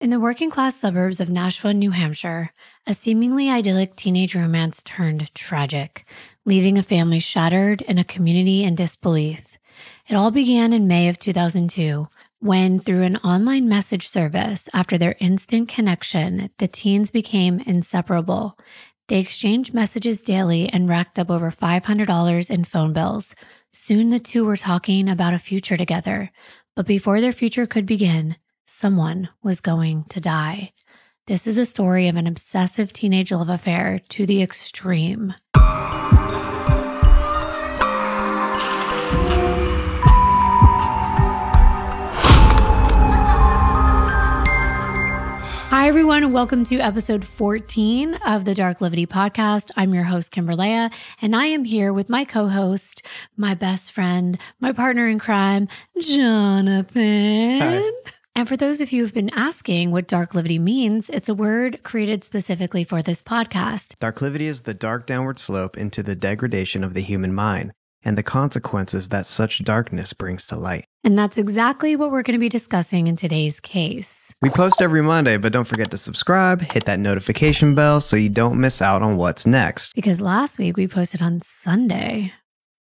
In the working class suburbs of Nashua, New Hampshire, a seemingly idyllic teenage romance turned tragic, leaving a family shattered and a community in disbelief. It all began in May of 2002 when, through an online message service, after their instant connection, the teens became inseparable. They exchanged messages daily and racked up over $500 in phone bills. Soon the two were talking about a future together. But before their future could begin, someone was going to die. This is a story of an obsessive teenage love affair to the extreme. Hi, everyone. Welcome to episode 14 of the Darklivity podcast. I'm your host, Kimbyrleigha, and I am here with my co host, my best friend, my partner in crime, Jonathan. Hi. And for those of you who've been asking what Darklivity means, it's a word created specifically for this podcast. Darklivity is the dark downward slope into the degradation of the human mind and the consequences that such darkness brings to light. And that's exactly what we're going to be discussing in today's case. We post every Monday, but don't forget to subscribe, hit that notification bell so you don't miss out on what's next. Because last week we posted on Sunday.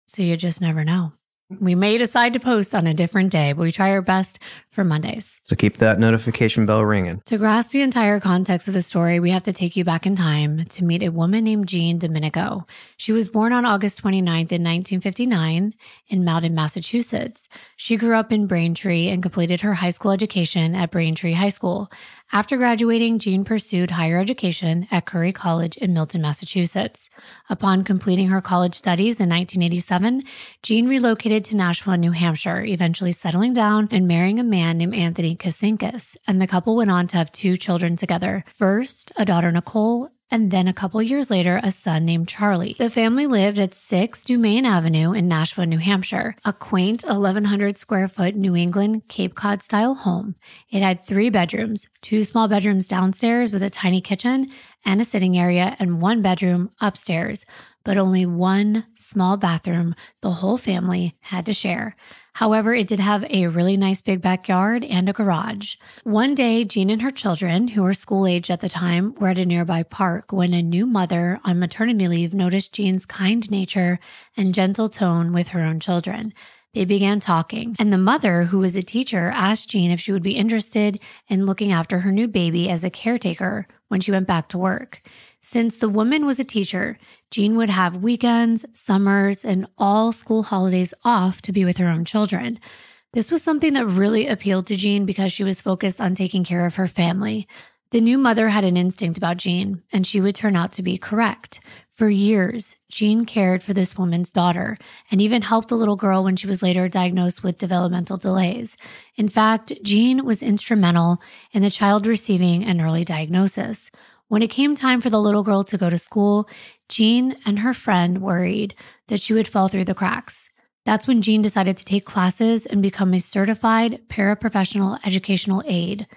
So you just never know. We may decide to post on a different day, but we try our best for Mondays. So keep that notification bell ringing. To grasp the entire context of the story, we have to take you back in time to meet a woman named Jeanne Dominico. She was born on August 29th in 1959 in Malden, Massachusetts. She grew up in Braintree and completed her high school education at Braintree High School. After graduating, Jean pursued higher education at Curry College in Milton, Massachusetts. Upon completing her college studies in 1987, Jean relocated to Nashua, New Hampshire, eventually settling down and marrying a man named Anthony Kasinskas, and the couple went on to have two children together. First, a daughter Nicole, and then a couple years later, a son named Charlie. The family lived at 6 Dumaine Avenue in Nashua, New Hampshire, a quaint 1,100 square foot New England Cape Cod style home. It had three bedrooms, two small bedrooms downstairs with a tiny kitchen and a sitting area, and one bedroom upstairs, but only one small bathroom the whole family had to share. However, it did have a really nice big backyard and a garage. One day, Jean and her children, who were school age at the time, were at a nearby park when a new mother on maternity leave noticed Jean's kind nature and gentle tone with her own children. They began talking, and the mother, who was a teacher, asked Jean if she would be interested in looking after her new baby as a caretaker when she went back to work. Since the woman was a teacher, Jean would have weekends, summers, and all school holidays off to be with her own children. This was something that really appealed to Jean because she was focused on taking care of her family. The new mother had an instinct about Jean, and she would turn out to be correct. For years, Jean cared for this woman's daughter and even helped the little girl when she was later diagnosed with developmental delays. In fact, Jean was instrumental in the child receiving an early diagnosis. When it came time for the little girl to go to school, Jean and her friend worried that she would fall through the cracks. That's when Jean decided to take classes and become a certified paraprofessional educational aide.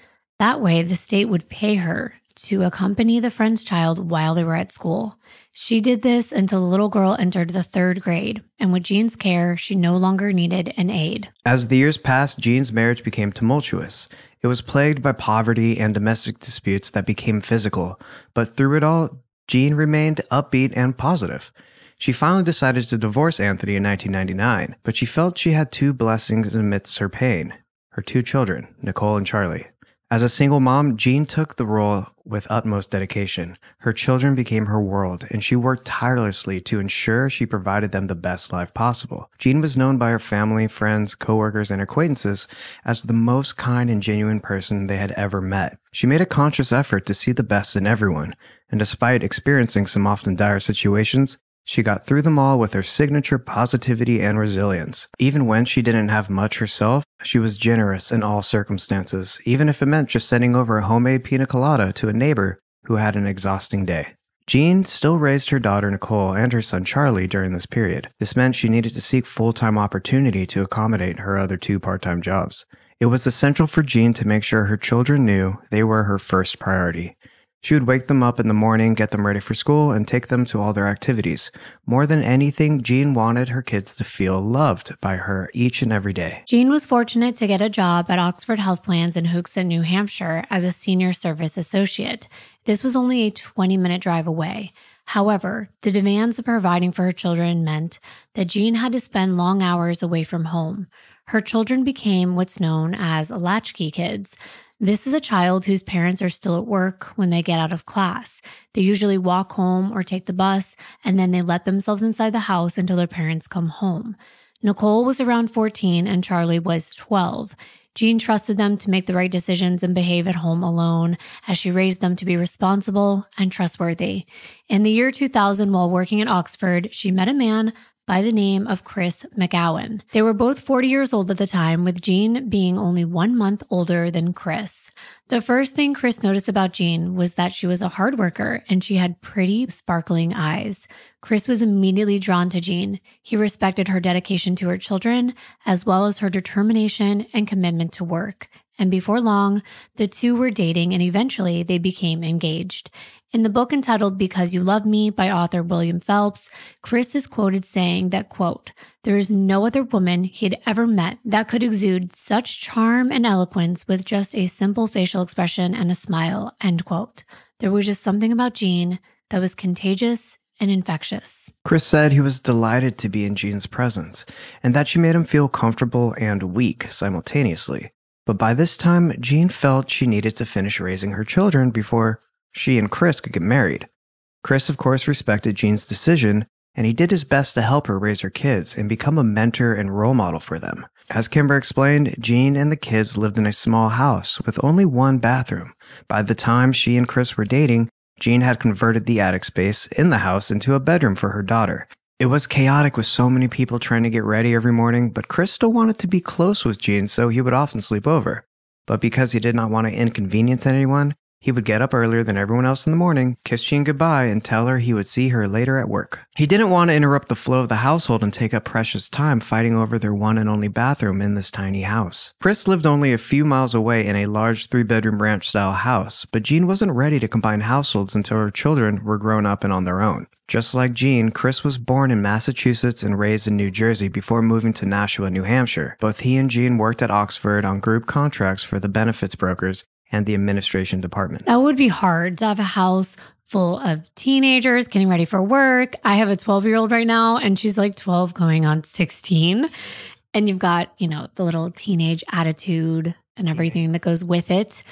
That way, the state would pay her to accompany the friend's child while they were at school. She did this until the little girl entered the third grade, and with Jean's care, she no longer needed an aide. As the years passed, Jean's marriage became tumultuous. It was plagued by poverty and domestic disputes that became physical, but through it all, Jean remained upbeat and positive. She finally decided to divorce Anthony in 1999, but she felt she had two blessings amidst her pain her two children, Nicole and Charlie. As a single mom, Jean took the role with utmost dedication. Her children became her world, and she worked tirelessly to ensure she provided them the best life possible. Jean was known by her family, friends, coworkers, and acquaintances as the most kind and genuine person they had ever met. She made a conscious effort to see the best in everyone, and despite experiencing some often dire situations, she got through them all with her signature positivity and resilience. Even when she didn't have much herself, she was generous in all circumstances, even if it meant just sending over a homemade pina colada to a neighbor who had an exhausting day. Jean still raised her daughter Nicole and her son Charlie during this period. This meant she needed to seek full time opportunity to accommodate her other two part time jobs. It was essential for Jean to make sure her children knew they were her first priority. She would wake them up in the morning, get them ready for school, and take them to all their activities. More than anything, Jean wanted her kids to feel loved by her each and every day. Jean was fortunate to get a job at Oxford Health Plans in Hooksett, New Hampshire as a senior service associate. This was only a 20 minute drive away. However, the demands of providing for her children meant that Jean had to spend long hours away from home. Her children became what's known as latchkey kids. This is a child whose parents are still at work when they get out of class. They usually walk home or take the bus, and then they let themselves inside the house until their parents come home. Nicole was around 14 and Charlie was 12. Jean trusted them to make the right decisions and behave at home alone as she raised them to be responsible and trustworthy. In the year 2000, while working at Oxford, she met a man by the name of Chris McGowan. They were both 40 years old at the time, with Jean being only one month older than Chris. The first thing Chris noticed about Jean was that she was a hard worker and she had pretty, sparkling eyes. Chris was immediately drawn to Jean. He respected her dedication to her children, as well as her determination and commitment to work. And before long, the two were dating and eventually they became engaged. In the book entitled Because You Love Me by author William Phelps, Chris is quoted saying that, quote, there is no other woman he had ever met that could exude such charm and eloquence with just a simple facial expression and a smile, end quote. There was just something about Jean that was contagious and infectious. Chris said he was delighted to be in Jean's presence and that she made him feel comfortable and weak simultaneously. But by this time, Jean felt she needed to finish raising her children before she and Chris could get married. Chris, of course, respected Jean's decision, and he did his best to help her raise her kids and become a mentor and role model for them. As Kimbyr explained, Jean and the kids lived in a small house with only one bathroom. By the time she and Chris were dating, Jean had converted the attic space in the house into a bedroom for her daughter. It was chaotic with so many people trying to get ready every morning, but Chris still wanted to be close with Jean, so he would often sleep over. But because he did not want to inconvenience anyone, he would get up earlier than everyone else in the morning, kiss Jean goodbye, and tell her he would see her later at work. He didn't want to interrupt the flow of the household and take up precious time fighting over their one and only bathroom in this tiny house. Chris lived only a few miles away in a large three bedroom ranch style house, but Jean wasn't ready to combine households until her children were grown up and on their own. Just like Jean, Chris was born in Massachusetts and raised in New Jersey before moving to Nashua, New Hampshire. Both he and Jean worked at Oxford on group contracts for the benefits brokers and the administration department. That would be hard to have a house full of teenagers getting ready for work. I have a 12 year old right now, and she's like 12 going on 16. And you've got, you know, the little teenage attitude and everything that goes with it.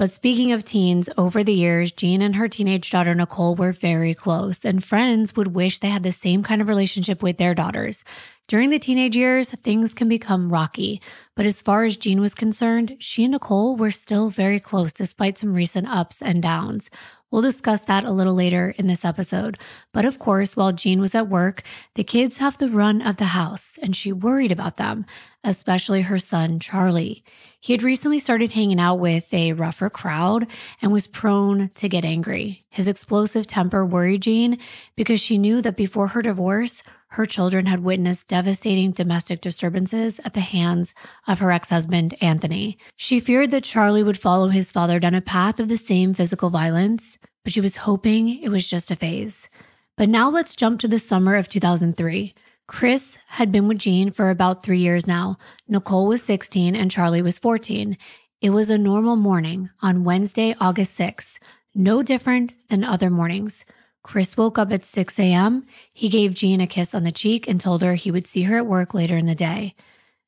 But speaking of teens, over the years, Jean and her teenage daughter Nicole were very close, and friends would wish they had the same kind of relationship with their daughters. During the teenage years, things can become rocky. But as far as Jean was concerned, she and Nicole were still very close despite some recent ups and downs. We'll discuss that a little later in this episode. But of course, while Jean was at work, the kids have the run of the house, and she worried about them, especially her son, Charlie. He had recently started hanging out with a rougher crowd and was prone to get angry. His explosive temper worried Jean because she knew that before her divorce, her children had witnessed devastating domestic disturbances at the hands of her ex husband, Anthony. She feared that Charlie would follow his father down a path of the same physical violence, but she was hoping it was just a phase. But now let's jump to the summer of 2003. Chris had been with Jean for about three years now. Nicole was 16 and Charlie was 14. It was a normal morning on Wednesday, August 6th, no different than other mornings. Chris woke up at 6 a.m. He gave Jean a kiss on the cheek and told her he would see her at work later in the day.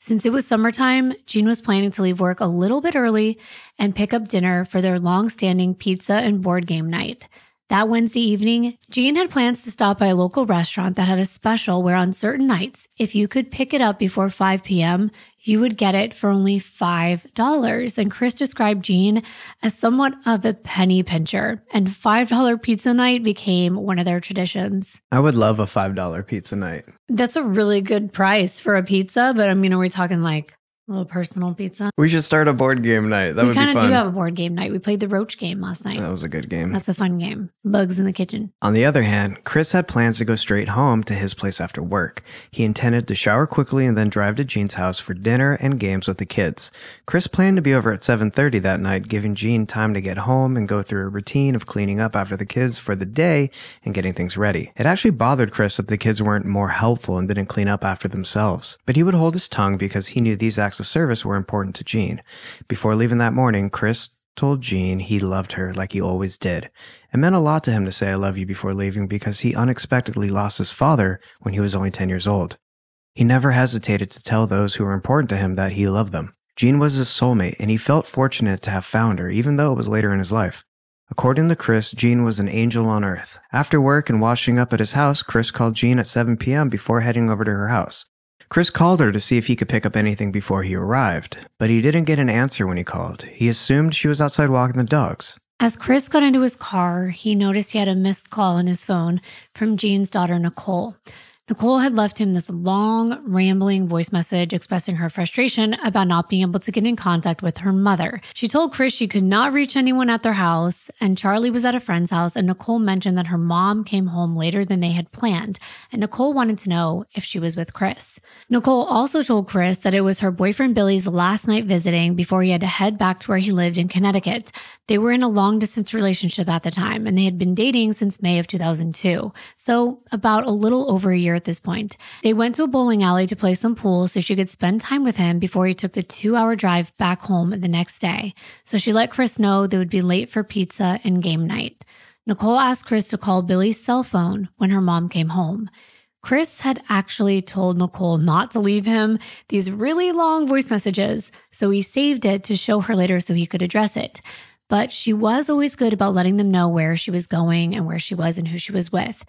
Since it was summertime, Jean was planning to leave work a little bit early and pick up dinner for their long standing pizza and board game night. That Wednesday evening, Jean had plans to stop by a local restaurant that had a special where on certain nights, if you could pick it up before 5 p.m., you would get it for only $5. And Chris described Jean as somewhat of a penny pincher, and $5 pizza night became one of their traditions. I would love a $5 pizza night. That's a really good price for a pizza, but I mean, are we talking like A little personal pizza. We should start a board game night. That we would be kind of do have a board game night. We played the roach game last night. that was a good game. That's a fun game. Bugs in the kitchen. On the other hand, Chris had plans to go straight home to his place after work. He intended to shower quickly and then drive to Jean's house for dinner and games with the kids. Chris planned to be over at 7:30 that night, giving Jean time to get home and go through a routine of cleaning up after the kids for the day and getting things ready. It actually bothered Chris that the kids weren't more helpful and didn't clean up after themselves. But he would hold his tongue because he knew these acts of service were important to Jean. Before leaving that morning, Chris told Jean he loved her like he always did. It meant a lot to him to say I love you before leaving because he unexpectedly lost his father when he was only 10 years old. He never hesitated to tell those who were important to him that he loved them. Jean was his soulmate, and he felt fortunate to have found her, even though it was later in his life. According to Chris, Jean was an angel on earth. After work and washing up at his house, Chris called Jean at 7 p.m. before heading over to her house. Chris called her to see if he could pick up anything before he arrived, but he didn't get an answer when he called. He assumed she was outside walking the dogs. As Chris got into his car, he noticed he had a missed call on his phone from Jean's daughter, Nicole. Nicole had left him this long, rambling voice message expressing her frustration about not being able to get in contact with her mother. She told Chris she could not reach anyone at their house, and Charlie was at a friend's house, and Nicole mentioned that her mom came home later than they had planned, and Nicole wanted to know if she was with Chris. Nicole also told Chris that it was her boyfriend Billy's last night visiting before he had to head back to where he lived in Connecticut. They were in a long distance relationship at the time, and they had been dating since May of 2002, so about a little over a year at this point. They went to a bowling alley to play some pool so she could spend time with him before he took the two hour drive back home the next day. So she let Chris know they would be late for pizza and game night. Nicole asked Chris to call Billy's cell phone when her mom came home. Chris had actually told Nicole not to leave him these really long voice messages, so he saved it to show her later so he could address it. But she was always good about letting them know where she was going and where she was and who she was with.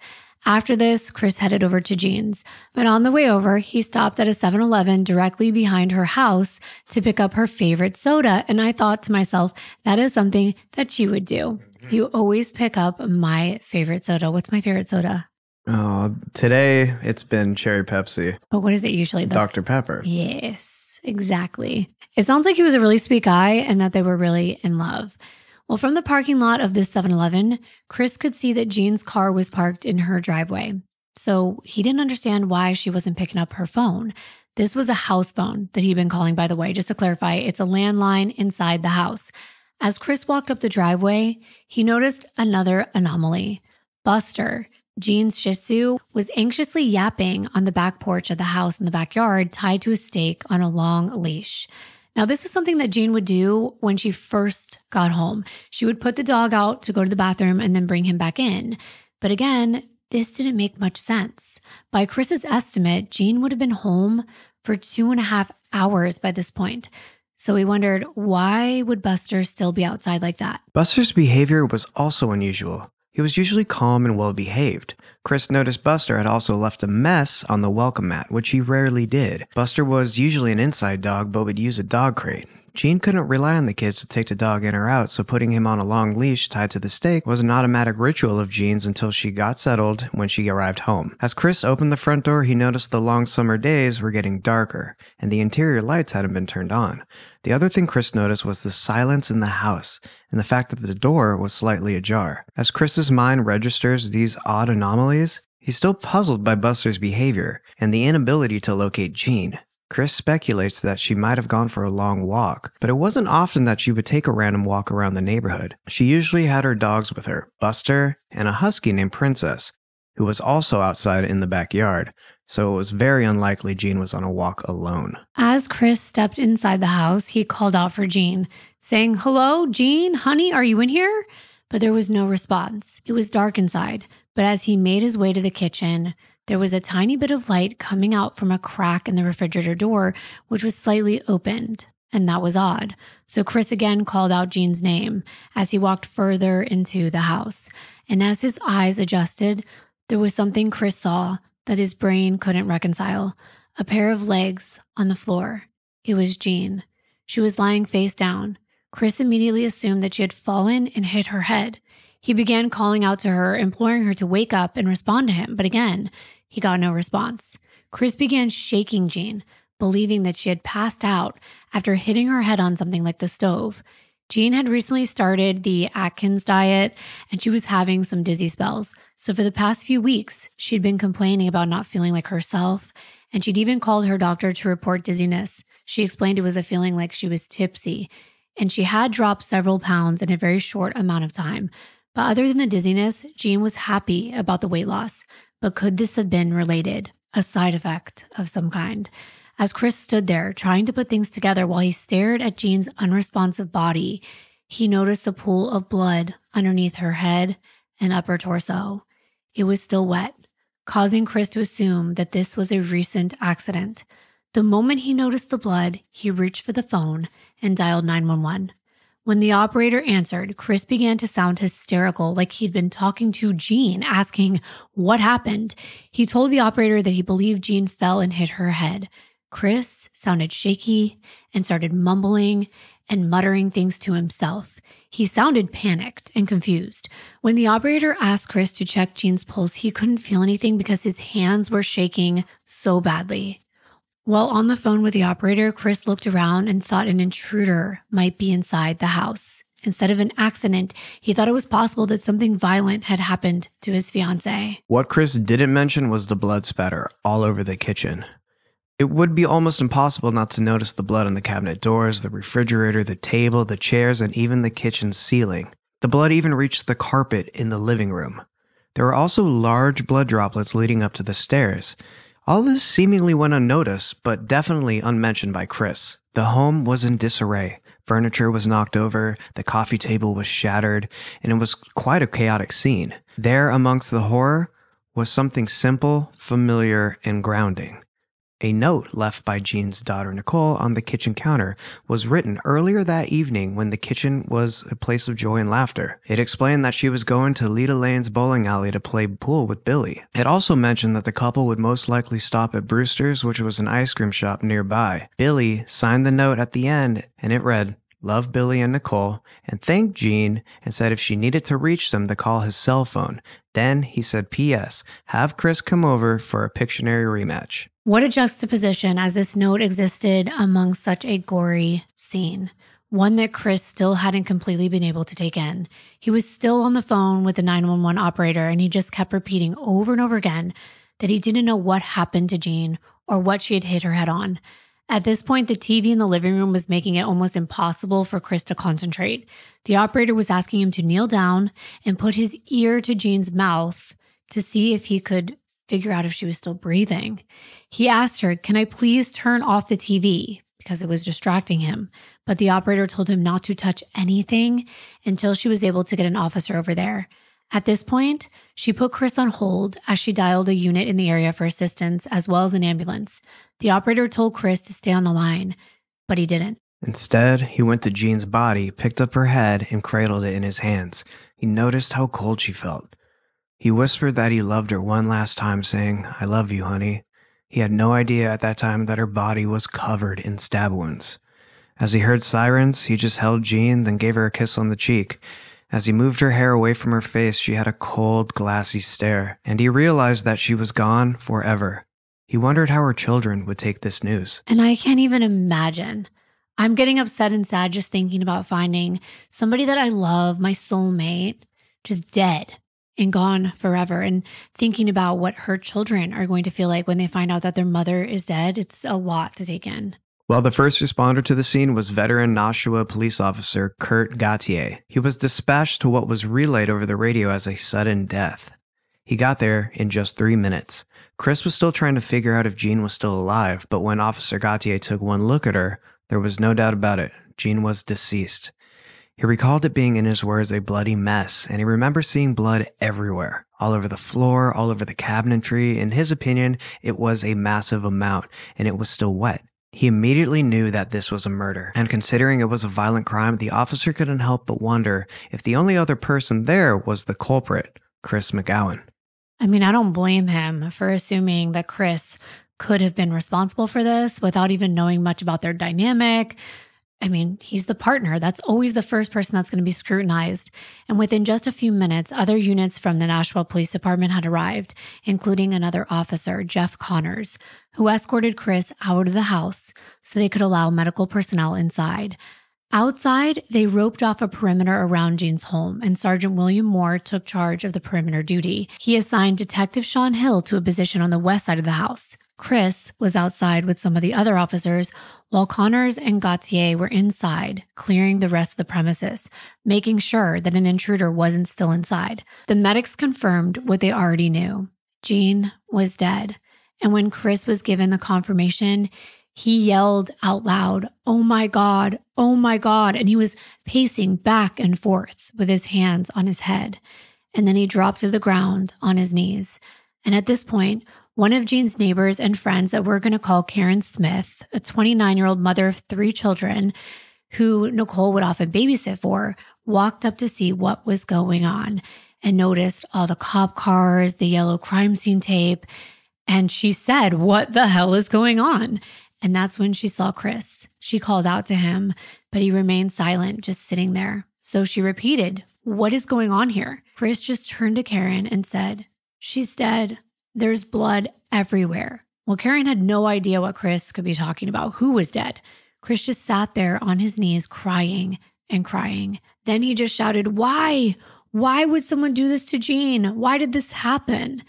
After this, Chris headed over to Jean's. But on the way over, he stopped at a 7 Eleven directly behind her house to pick up her favorite soda. And I thought to myself, that is something that she would do. You always pick up my favorite soda. What's my favorite soda? Oh, today it's been cherry Pepsi, But what is it usually? That's- Dr. Pepper. Yes, exactly. It sounds like he was a really sweet guy and that they were really in love. Well, from the parking lot of this 7 Eleven, Chris could see that Jean's car was parked in her driveway. So he didn't understand why she wasn't picking up her phone. This was a house phone that he'd been calling, by the way. Just to clarify, it's a landline inside the house. As Chris walked up the driveway, he noticed another anomaly. Buster, Jean's Shih Tzu, was anxiously yapping on the back porch of the house in the backyard, tied to a stake on a long leash. Now, this is something that Jean would do when she first got home. She would put the dog out to go to the bathroom and then bring him back in. But again, this didn't make much sense. By Chris's estimate, Jean would have been home for two and a half hours by this point. So he wondered why would Buster still be outside like that? Buster's behavior was also unusual. He was usually calm and well behaved. Chris noticed Buster had also left a mess on the welcome mat, which he rarely did. Buster was usually an inside dog, but would use a dog crate. Jean couldn't rely on the kids to take the dog in or out, so putting him on a long leash tied to the stake was an automatic ritual of Jean's until she got settled when she arrived home. As Chris opened the front door, he noticed the long summer days were getting darker, and the interior lights hadn't been turned on. The other thing Chris noticed was the silence in the house and the fact that the door was slightly ajar. As Chris's mind registers these odd anomalies, he's still puzzled by Buster's behavior and the inability to locate Jean. Chris speculates that she might have gone for a long walk, but it wasn't often that she would take a random walk around the neighborhood. She usually had her dogs with her, Buster and a husky named Princess, who was also outside in the backyard, so it was very unlikely Jean was on a walk alone. As Chris stepped inside the house, he called out for Jean, saying, Hello, Jean, honey, are you in here? But there was no response. It was dark inside, but as he made his way to the kitchen, there was a tiny bit of light coming out from a crack in the refrigerator door, which was slightly opened. And that was odd. So Chris again called out Jean's name as he walked further into the house. And as his eyes adjusted, there was something Chris saw that his brain couldn't reconcile a pair of legs on the floor. It was Jean. She was lying face down. Chris immediately assumed that she had fallen and hit her head. He began calling out to her, imploring her to wake up and respond to him, but again, he got no response. Chris began shaking Jean, believing that she had passed out after hitting her head on something like the stove. Jean had recently started the Atkins diet and she was having some dizzy spells. So, for the past few weeks, she'd been complaining about not feeling like herself, and she'd even called her doctor to report dizziness. She explained it was a feeling like she was tipsy, and she had dropped several pounds in a very short amount of time. But other than the dizziness, Jean was happy about the weight loss. But could this have been related, a side effect of some kind? As Chris stood there trying to put things together while he stared at Jean's unresponsive body, he noticed a pool of blood underneath her head and upper torso. It was still wet, causing Chris to assume that this was a recent accident. The moment he noticed the blood, he reached for the phone and dialed 911. When the operator answered, Chris began to sound hysterical, like he'd been talking to Jean, asking what happened. He told the operator that he believed Jean fell and hit her head. Chris sounded shaky and started mumbling and muttering things to himself. He sounded panicked and confused. When the operator asked Chris to check Jean's pulse, he couldn't feel anything because his hands were shaking so badly. While on the phone with the operator, Chris looked around and thought an intruder might be inside the house. Instead of an accident, he thought it was possible that something violent had happened to his fiancee. What Chris didn't mention was the blood spatter all over the kitchen. It would be almost impossible not to notice the blood on the cabinet doors, the refrigerator, the table, the chairs, and even the kitchen ceiling. The blood even reached the carpet in the living room. There were also large blood droplets leading up to the stairs. All this seemingly went unnoticed, but definitely unmentioned by Chris. The home was in disarray. Furniture was knocked over, the coffee table was shattered, and it was quite a chaotic scene. There, amongst the horror, was something simple, familiar, and grounding. A note left by Jean's daughter Nicole on the kitchen counter was written earlier that evening when the kitchen was a place of joy and laughter. It explained that she was going to Leda Lane's bowling alley to play pool with Billy. It also mentioned that the couple would most likely stop at Brewster's, which was an ice cream shop nearby. Billy signed the note at the end and it read, Love Billy and Nicole, and thanked Jean and said if she needed to reach them to call his cell phone. Then he said, P.S. Have Chris come over for a Pictionary rematch. What a juxtaposition as this note existed among such a gory scene, one that Chris still hadn't completely been able to take in. He was still on the phone with the 911 operator and he just kept repeating over and over again that he didn't know what happened to Jean or what she had hit her head on. At this point, the TV in the living room was making it almost impossible for Chris to concentrate. The operator was asking him to kneel down and put his ear to Jean's mouth to see if he could figure out if she was still breathing. He asked her, Can I please turn off the TV? Because it was distracting him. But the operator told him not to touch anything until she was able to get an officer over there. At this point, she put Chris on hold as she dialed a unit in the area for assistance as well as an ambulance. The operator told Chris to stay on the line, but he didn't. Instead, he went to Jean's body, picked up her head, and cradled it in his hands. He noticed how cold she felt. He whispered that he loved her one last time, saying, I love you, honey. He had no idea at that time that her body was covered in stab wounds. As he heard sirens, he just held Jean, then gave her a kiss on the cheek. As he moved her hair away from her face, she had a cold, glassy stare, and he realized that she was gone forever. He wondered how her children would take this news. And I can't even imagine. I'm getting upset and sad just thinking about finding somebody that I love, my soulmate, just dead and gone forever and thinking about what her children are going to feel like when they find out that their mother is dead. It's a lot to take in. Well, the first responder to the scene was veteran Nashua police officer Kurt Gautier. He was dispatched to what was relayed over the radio as a sudden death. He got there in just three minutes. Chris was still trying to figure out if Jean was still alive, but when Officer Gautier took one look at her, there was no doubt about it. Jean was deceased. He recalled it being, in his words, a bloody mess, and he remembers seeing blood everywhere, all over the floor, all over the cabinetry. In his opinion, it was a massive amount, and it was still wet. He immediately knew that this was a murder, and considering it was a violent crime, the officer couldn't help but wonder if the only other person there was the culprit, Chris McGowan. I mean, I don't blame him for assuming that Chris could have been responsible for this without even knowing much about their dynamic, I mean, he's the partner. That's always the first person that's going to be scrutinized. And within just a few minutes, other units from the Nashua Police Department had arrived, including another officer, Jeff Connors, who escorted Chris out of the house so they could allow medical personnel inside. Outside, they roped off a perimeter around Jean's home, and Sergeant William Moore took charge of the perimeter duty. He assigned Detective Sean Hill to a position on the west side of the house. Chris was outside with some of the other officers, while Connors and Gauthier were inside, clearing the rest of the premises, making sure that an intruder wasn't still inside. The medics confirmed what they already knew Jean was dead. And when Chris was given the confirmation, he yelled out loud, Oh my God, oh my God. And he was pacing back and forth with his hands on his head. And then he dropped to the ground on his knees. And at this point, one of Jean's neighbors and friends that we're going to call Karen Smith, a 29 year old mother of three children who Nicole would often babysit for, walked up to see what was going on and noticed all the cop cars, the yellow crime scene tape. And she said, What the hell is going on? And that's when she saw Chris. She called out to him, but he remained silent, just sitting there. So she repeated, What is going on here? Chris just turned to Karen and said, She's dead. There's blood everywhere. Well, Karen had no idea what Chris could be talking about. Who was dead? Chris just sat there on his knees, crying and crying. Then he just shouted, Why? Why would someone do this to Jean? Why did this happen?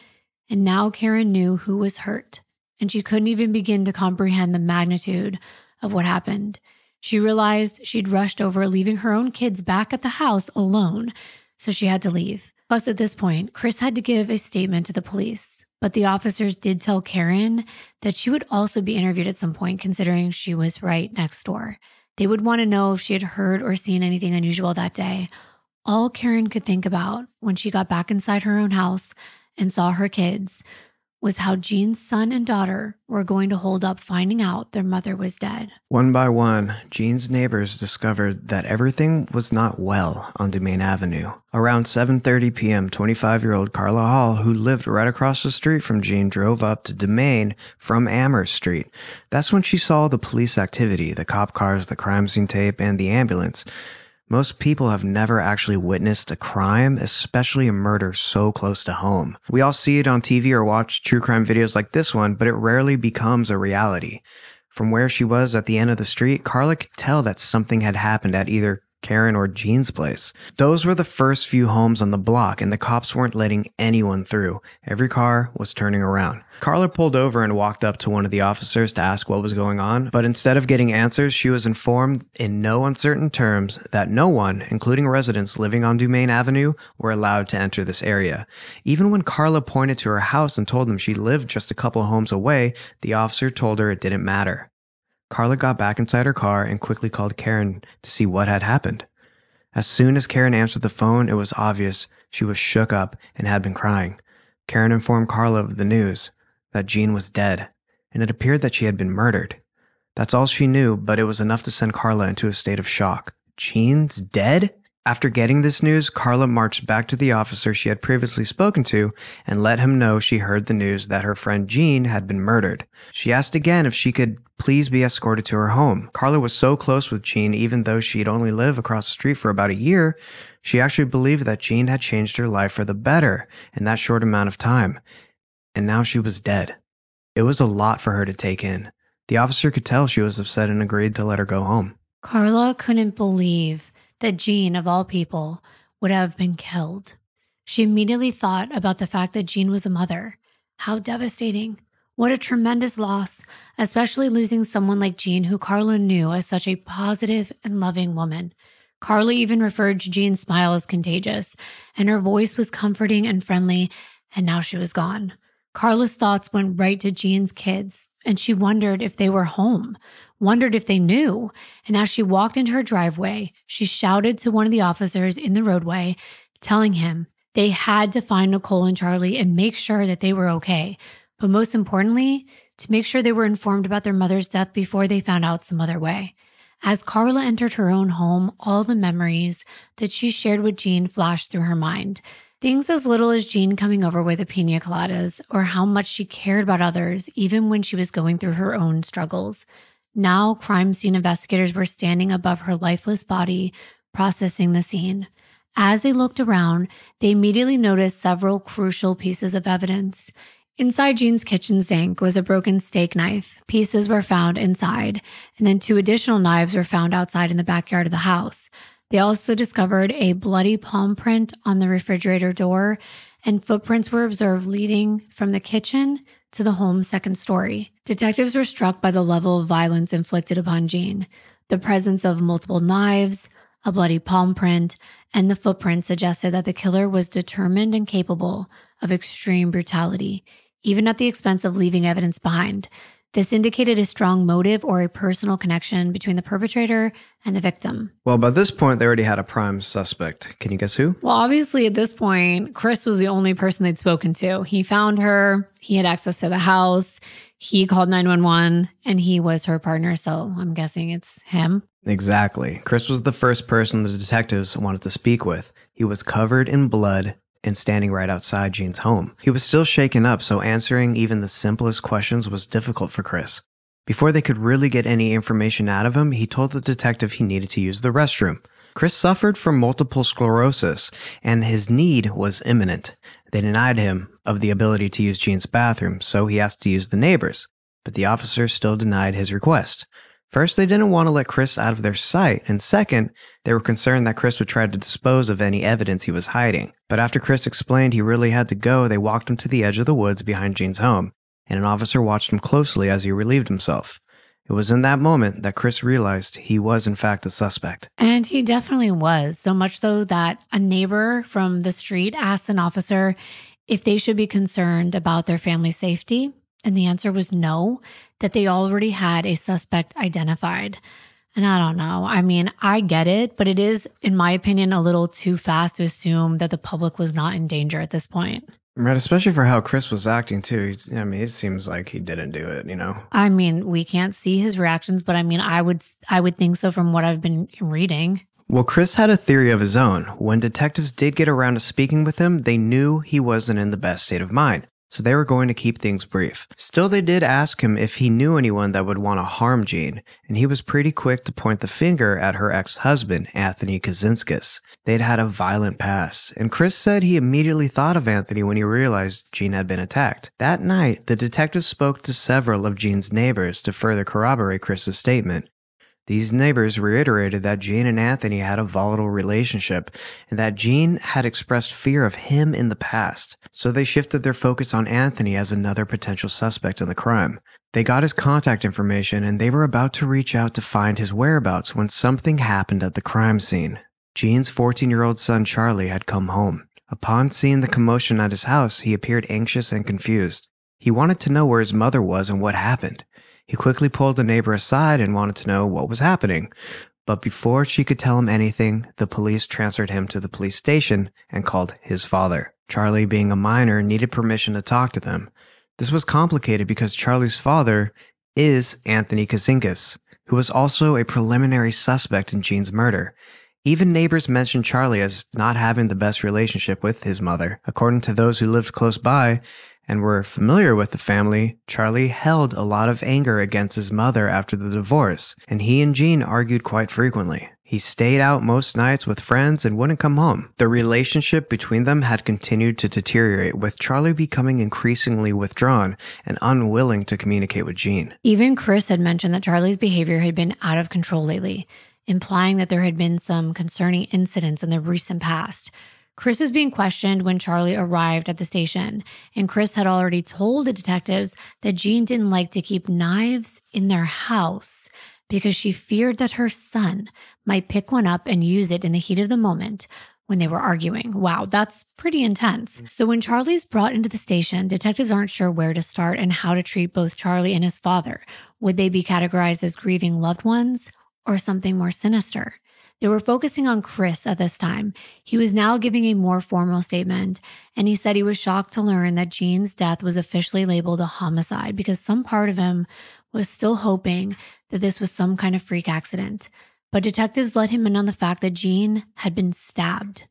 And now Karen knew who was hurt and she couldn't even begin to comprehend the magnitude of what happened. She realized she'd rushed over, leaving her own kids back at the house alone, so she had to leave. Plus, at this point, Chris had to give a statement to the police, but the officers did tell Karen that she would also be interviewed at some point, considering she was right next door. They would want to know if she had heard or seen anything unusual that day. All Karen could think about when she got back inside her own house and saw her kids was how Jean's son and daughter were going to hold up finding out their mother was dead. One by one, Jean's neighbors discovered that everything was not well on Dumaine Avenue. Around 7:30 p.m., 25-year-old Carla Hall, who lived right across the street from Jean, drove up to Dumaine from Amherst Street. That's when she saw the police activity, the cop cars, the crime scene tape, and the ambulance. Most people have never actually witnessed a crime, especially a murder so close to home. We all see it on TV or watch true crime videos like this one, but it rarely becomes a reality. From where she was at the end of the street, Carla could tell that something had happened at either Karen or Jean's place. Those were the first few homes on the block, and the cops weren't letting anyone through. Every car was turning around. Carla pulled over and walked up to one of the officers to ask what was going on, but instead of getting answers, she was informed in no uncertain terms that no one, including residents living on Dumaine Avenue, were allowed to enter this area. Even when Carla pointed to her house and told them she lived just a couple homes away, the officer told her it didn't matter. Carla got back inside her car and quickly called Karen to see what had happened. As soon as Karen answered the phone, it was obvious she was shook up and had been crying. Karen informed Carla of the news that Jean was dead, and it appeared that she had been murdered. That's all she knew, but it was enough to send Carla into a state of shock. Jean's dead? After getting this news, Carla marched back to the officer she had previously spoken to and let him know she heard the news that her friend Jean had been murdered. She asked again if she could please be escorted to her home. Carla was so close with Jean, even though she'd only lived across the street for about a year, she actually believed that Jean had changed her life for the better in that short amount of time. And now she was dead. It was a lot for her to take in. The officer could tell she was upset and agreed to let her go home. Carla couldn't believe that Jean, of all people, would have been killed. She immediately thought about the fact that Jean was a mother. How devastating. What a tremendous loss, especially losing someone like Jean, who Carla knew as such a positive and loving woman. Carla even referred to Jean's smile as contagious, and her voice was comforting and friendly, and now she was gone. Carla's thoughts went right to Jean's kids, and she wondered if they were home, wondered if they knew. And as she walked into her driveway, she shouted to one of the officers in the roadway, telling him they had to find Nicole and Charlie and make sure that they were okay. But most importantly, to make sure they were informed about their mother's death before they found out some other way. As Carla entered her own home, all the memories that she shared with Jean flashed through her mind. Things as little as Jean coming over with a pina coladas or how much she cared about others, even when she was going through her own struggles. Now, crime scene investigators were standing above her lifeless body, processing the scene. As they looked around, they immediately noticed several crucial pieces of evidence. Inside Jean's kitchen sink was a broken steak knife. Pieces were found inside, and then two additional knives were found outside in the backyard of the house. They also discovered a bloody palm print on the refrigerator door, and footprints were observed leading from the kitchen to the home's second story. Detectives were struck by the level of violence inflicted upon Jean. The presence of multiple knives, a bloody palm print, and the footprint suggested that the killer was determined and capable of extreme brutality, even at the expense of leaving evidence behind. This indicated a strong motive or a personal connection between the perpetrator and the victim. Well, by this point, they already had a prime suspect. Can you guess who? Well, obviously, at this point, Chris was the only person they'd spoken to. He found her, he had access to the house, he called 911, and he was her partner. So I'm guessing it's him. Exactly. Chris was the first person the detectives wanted to speak with. He was covered in blood and standing right outside Jean's home. He was still shaken up, so answering even the simplest questions was difficult for Chris. Before they could really get any information out of him, he told the detective he needed to use the restroom. Chris suffered from multiple sclerosis, and his need was imminent. They denied him of the ability to use Jean's bathroom, so he asked to use the neighbors, but the officer still denied his request. First, they didn't want to let Chris out of their sight, and second, they were concerned that Chris would try to dispose of any evidence he was hiding. But after Chris explained he really had to go, they walked him to the edge of the woods behind Jean's home, and an officer watched him closely as he relieved himself. It was in that moment that Chris realized he was, in fact, a suspect. And he definitely was, so much so that a neighbor from the street asked an officer if they should be concerned about their family's safety. And the answer was no, that they already had a suspect identified. And I don't know. I mean, I get it, but it is, in my opinion, a little too fast to assume that the public was not in danger at this point. Right, especially for how Chris was acting too. I mean, it seems like he didn't do it, you know. I mean, we can't see his reactions, but I mean, I would I would think so from what I've been reading. Well, Chris had a theory of his own. When detectives did get around to speaking with him, they knew he wasn't in the best state of mind so they were going to keep things brief. Still, they did ask him if he knew anyone that would want to harm Jean, and he was pretty quick to point the finger at her ex husband, Anthony Kasinskas. They'd had a violent past, and Chris said he immediately thought of Anthony when he realized Jean had been attacked. That night, the detective spoke to several of Jean's neighbors to further corroborate Chris's statement. These neighbors reiterated that Jean and Anthony had a volatile relationship and that Jean had expressed fear of him in the past, so they shifted their focus on Anthony as another potential suspect in the crime. They got his contact information and they were about to reach out to find his whereabouts when something happened at the crime scene. Jean's 14 year old son Charlie had come home. Upon seeing the commotion at his house, he appeared anxious and confused. He wanted to know where his mother was and what happened. He quickly pulled the neighbor aside and wanted to know what was happening. But before she could tell him anything, the police transferred him to the police station and called his father. Charlie, being a minor, needed permission to talk to them. This was complicated because Charlie's father is Anthony Kasinskas, who was also a preliminary suspect in Jean's murder. Even neighbors mentioned Charlie as not having the best relationship with his mother. According to those who lived close by, and were familiar with the family, Charlie held a lot of anger against his mother after the divorce, and he and Jean argued quite frequently. He stayed out most nights with friends and wouldn't come home. The relationship between them had continued to deteriorate, with Charlie becoming increasingly withdrawn and unwilling to communicate with Jean. Even Chris had mentioned that Charlie's behavior had been out of control lately, implying that there had been some concerning incidents in the recent past. Chris was being questioned when Charlie arrived at the station, and Chris had already told the detectives that Jean didn't like to keep knives in their house because she feared that her son might pick one up and use it in the heat of the moment when they were arguing. Wow, that's pretty intense. Mm. So when Charlie's brought into the station, detectives aren't sure where to start and how to treat both Charlie and his father. Would they be categorized as grieving loved ones or something more sinister? They were focusing on Chris at this time. He was now giving a more formal statement, and he said he was shocked to learn that Jean's death was officially labeled a homicide because some part of him was still hoping that this was some kind of freak accident. But detectives let him in on the fact that Jean had been stabbed.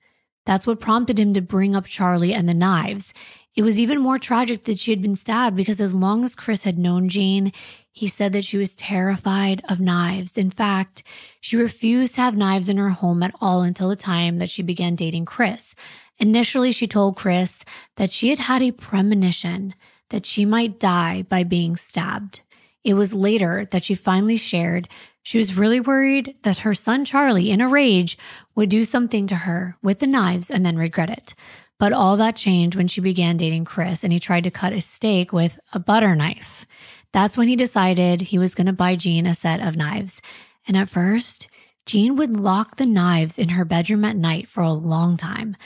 That's what prompted him to bring up Charlie and the knives. It was even more tragic that she had been stabbed because as long as Chris had known Jean, he said that she was terrified of knives. In fact, she refused to have knives in her home at all until the time that she began dating Chris. Initially, she told Chris that she had had a premonition that she might die by being stabbed. It was later that she finally shared she was really worried that her son Charlie, in a rage, would do something to her with the knives and then regret it. But all that changed when she began dating Chris and he tried to cut a steak with a butter knife. That's when he decided he was going to buy Jean a set of knives. And at first, Jean would lock the knives in her bedroom at night for a long time.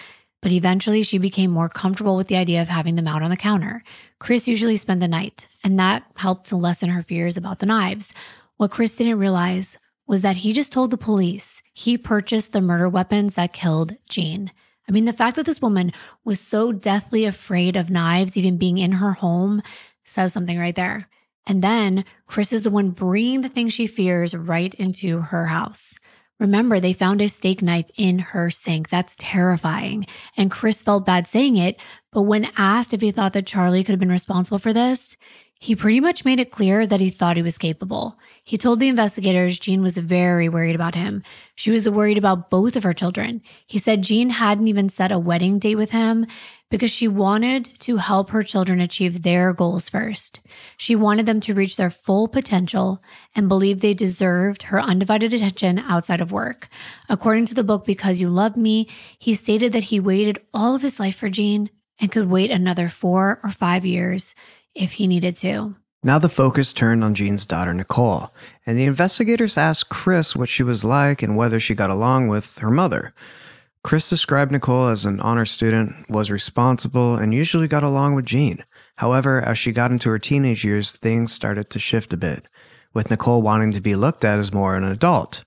But eventually, she became more comfortable with the idea of having them out on the counter. Chris usually spent the night, and that helped to lessen her fears about the knives. What Chris didn't realize was that he just told the police he purchased the murder weapons that killed Jean. I mean, the fact that this woman was so deathly afraid of knives even being in her home says something right there. And then Chris is the one bringing the thing she fears right into her house. Remember, they found a steak knife in her sink. That's terrifying. And Chris felt bad saying it, but when asked if he thought that Charlie could have been responsible for this, he pretty much made it clear that he thought he was capable. He told the investigators Jeanne was very worried about him. She was worried about both of her children. He said Jeanne hadn't even set a wedding date with him because she wanted to help her children achieve their goals first. She wanted them to reach their full potential and believed they deserved her undivided attention outside of work. According to the book Because You Love Me, he stated that he waited all of his life for Jeanne and could wait another four or five years if he needed to. Now the focus turned on Jeanne's daughter, Nicole, and the investigators asked Chris what she was like and whether she got along with her mother. Chris described Nicole as an honor student, was responsible, and usually got along with Jeanne. However, as she got into her teenage years, things started to shift a bit, with Nicole wanting to be looked at as more an adult,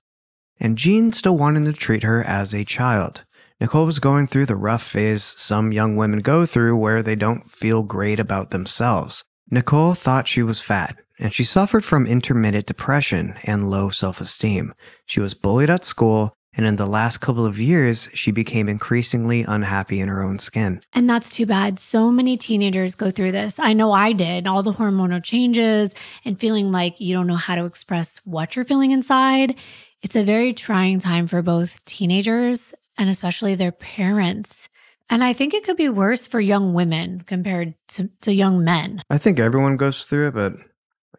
and Jeanne still wanting to treat her as a child. Nicole was going through the rough phase some young women go through where they don't feel great about themselves. Nicole thought she was fat, and she suffered from intermittent depression and low self esteem. She was bullied at school, and in the last couple of years, she became increasingly unhappy in her own skin. And that's too bad. So many teenagers go through this. I know I did. All the hormonal changes and feeling like you don't know how to express what you're feeling inside. It's a very trying time for both teenagers and especially their parents. And I think it could be worse for young women compared to, to young men. I think everyone goes through it, but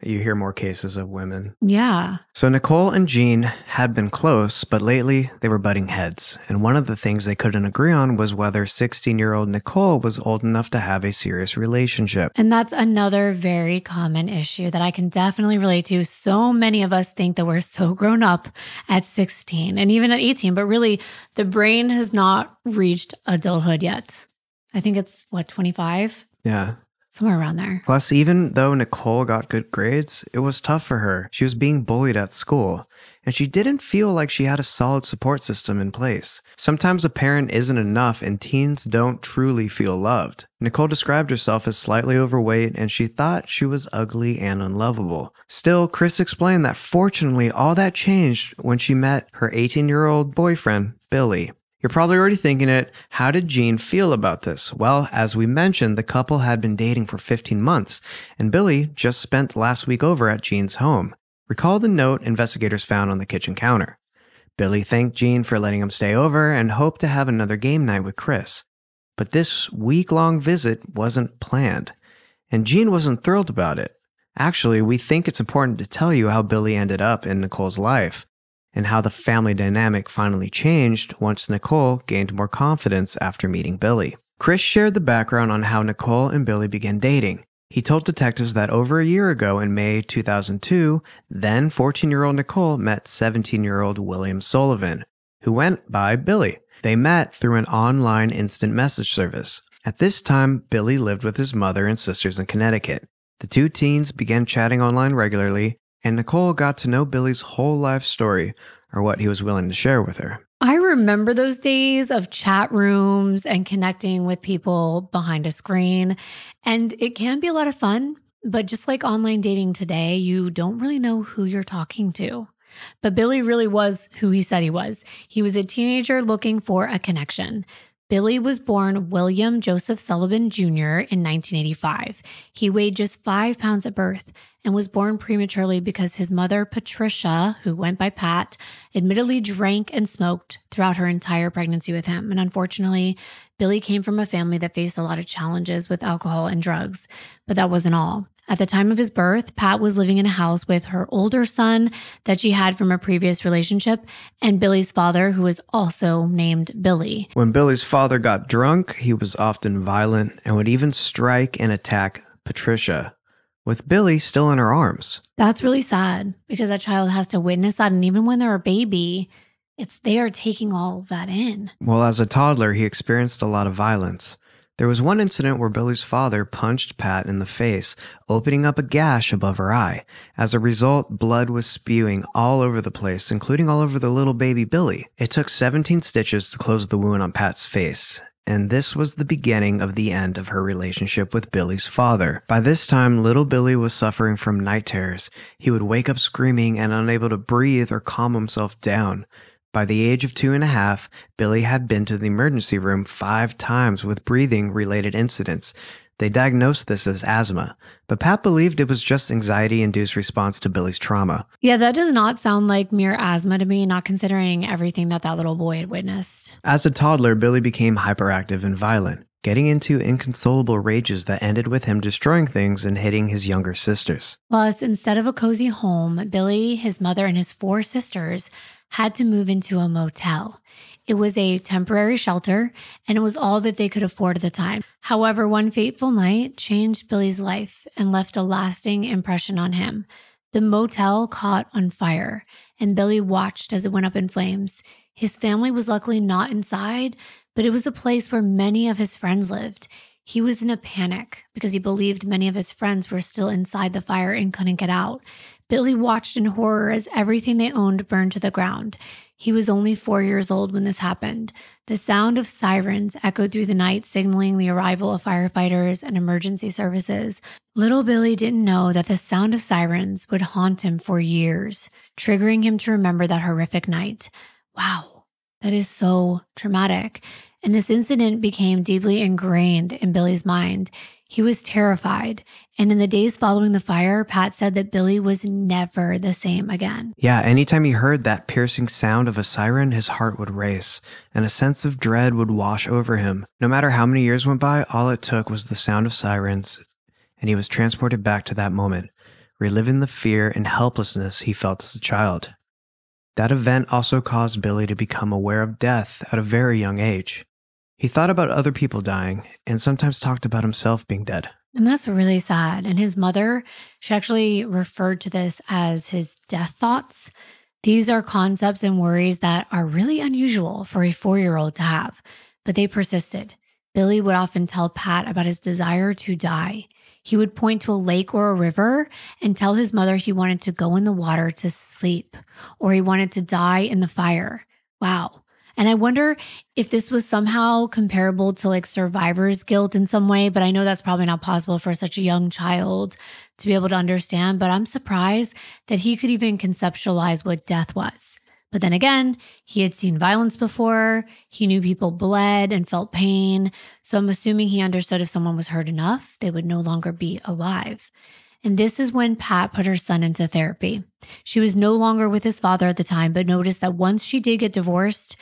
you hear more cases of women. Yeah. So Nicole and Jeanne had been close, but lately they were butting heads. And one of the things they couldn't agree on was whether 16 year old Nicole was old enough to have a serious relationship. And that's another very common issue that I can definitely relate to. So many of us think that we're so grown up at 16 and even at 18, but really the brain has not reached adulthood yet. I think it's what, 25? Yeah somewhere around there. Plus, even though Nicole got good grades, it was tough for her. She was being bullied at school, and she didn't feel like she had a solid support system in place. Sometimes a parent isn't enough, and teens don't truly feel loved. Nicole described herself as slightly overweight, and she thought she was ugly and unlovable. Still, Chris explained that fortunately, all that changed when she met her 18 year old boyfriend, Billy. You're probably already thinking it. How did Jeanne feel about this? Well, as we mentioned, the couple had been dating for 15 months, and Billy just spent last week over at Jeanne's home. Recall the note investigators found on the kitchen counter. Billy thanked Jeanne for letting him stay over and hoped to have another game night with Chris. But this week long visit wasn't planned, and Jeanne wasn't thrilled about it. Actually, we think it's important to tell you how Billy ended up in Nicole's life and how the family dynamic finally changed once Nicole gained more confidence after meeting Billy. Chris shared the background on how Nicole and Billy began dating. He told detectives that over a year ago in May 2002, then 14 year old Nicole met 17 year old William Sullivan, who went by Billy. They met through an online instant message service. At this time, Billy lived with his mother and sisters in Connecticut. The two teens began chatting online regularly, and Nicole got to know Billy's whole life story or what he was willing to share with her. I remember those days of chat rooms and connecting with people behind a screen. And it can be a lot of fun, but just like online dating today, you don't really know who you're talking to. But Billy really was who he said he was. He was a teenager looking for a connection. Billy was born William Joseph Sullivan Jr. in 1985. He weighed just five pounds at birth and was born prematurely because his mother, Patricia, who went by Pat, admittedly drank and smoked throughout her entire pregnancy with him. And unfortunately, Billy came from a family that faced a lot of challenges with alcohol and drugs, but that wasn't all. At the time of his birth, Pat was living in a house with her older son that she had from a previous relationship and Billy's father, who was also named Billy. When Billy's father got drunk, he was often violent and would even strike and attack Patricia, with Billy still in her arms. That's really sad because that child has to witness that. And even when they're a baby, it's they are taking all that in. Well, as a toddler, he experienced a lot of violence. There was one incident where Billy's father punched Pat in the face, opening up a gash above her eye. As a result, blood was spewing all over the place, including all over the little baby Billy. It took 17 stitches to close the wound on Pat's face. And this was the beginning of the end of her relationship with Billy's father. By this time, little Billy was suffering from night terrors. He would wake up screaming and unable to breathe or calm himself down. By the age of two and a half, Billy had been to the emergency room five times with breathing related incidents. They diagnosed this as asthma, but Pat believed it was just anxiety induced response to Billy's trauma. Yeah, that does not sound like mere asthma to me, not considering everything that that little boy had witnessed. As a toddler, Billy became hyperactive and violent, getting into inconsolable rages that ended with him destroying things and hitting his younger sisters. Plus, instead of a cozy home, Billy, his mother, and his four sisters had to move into a motel. It was a temporary shelter and it was all that they could afford at the time. However, one fateful night changed Billy's life and left a lasting impression on him. The motel caught on fire and Billy watched as it went up in flames. His family was luckily not inside, but it was a place where many of his friends lived. He was in a panic because he believed many of his friends were still inside the fire and couldn't get out. Billy watched in horror as everything they owned burned to the ground. He was only four years old when this happened. The sound of sirens echoed through the night, signaling the arrival of firefighters and emergency services. Little Billy didn't know that the sound of sirens would haunt him for years, triggering him to remember that horrific night. Wow, that is so traumatic. And this incident became deeply ingrained in Billy's mind. He was terrified. And in the days following the fire, Pat said that Billy was never the same again. Yeah, anytime he heard that piercing sound of a siren, his heart would race, and a sense of dread would wash over him. No matter how many years went by, all it took was the sound of sirens, and he was transported back to that moment, reliving the fear and helplessness he felt as a child. That event also caused Billy to become aware of death at a very young age. He thought about other people dying and sometimes talked about himself being dead. And that's really sad. And his mother, she actually referred to this as his death thoughts. These are concepts and worries that are really unusual for a four year old to have, but they persisted. Billy would often tell Pat about his desire to die. He would point to a lake or a river and tell his mother he wanted to go in the water to sleep or he wanted to die in the fire. Wow. And I wonder if this was somehow comparable to like survivor's guilt in some way, but I know that's probably not possible for such a young child to be able to understand. But I'm surprised that he could even conceptualize what death was. But then again, he had seen violence before. He knew people bled and felt pain. So I'm assuming he understood if someone was hurt enough, they would no longer be alive. And this is when Pat put her son into therapy. She was no longer with his father at the time, but noticed that once she did get divorced,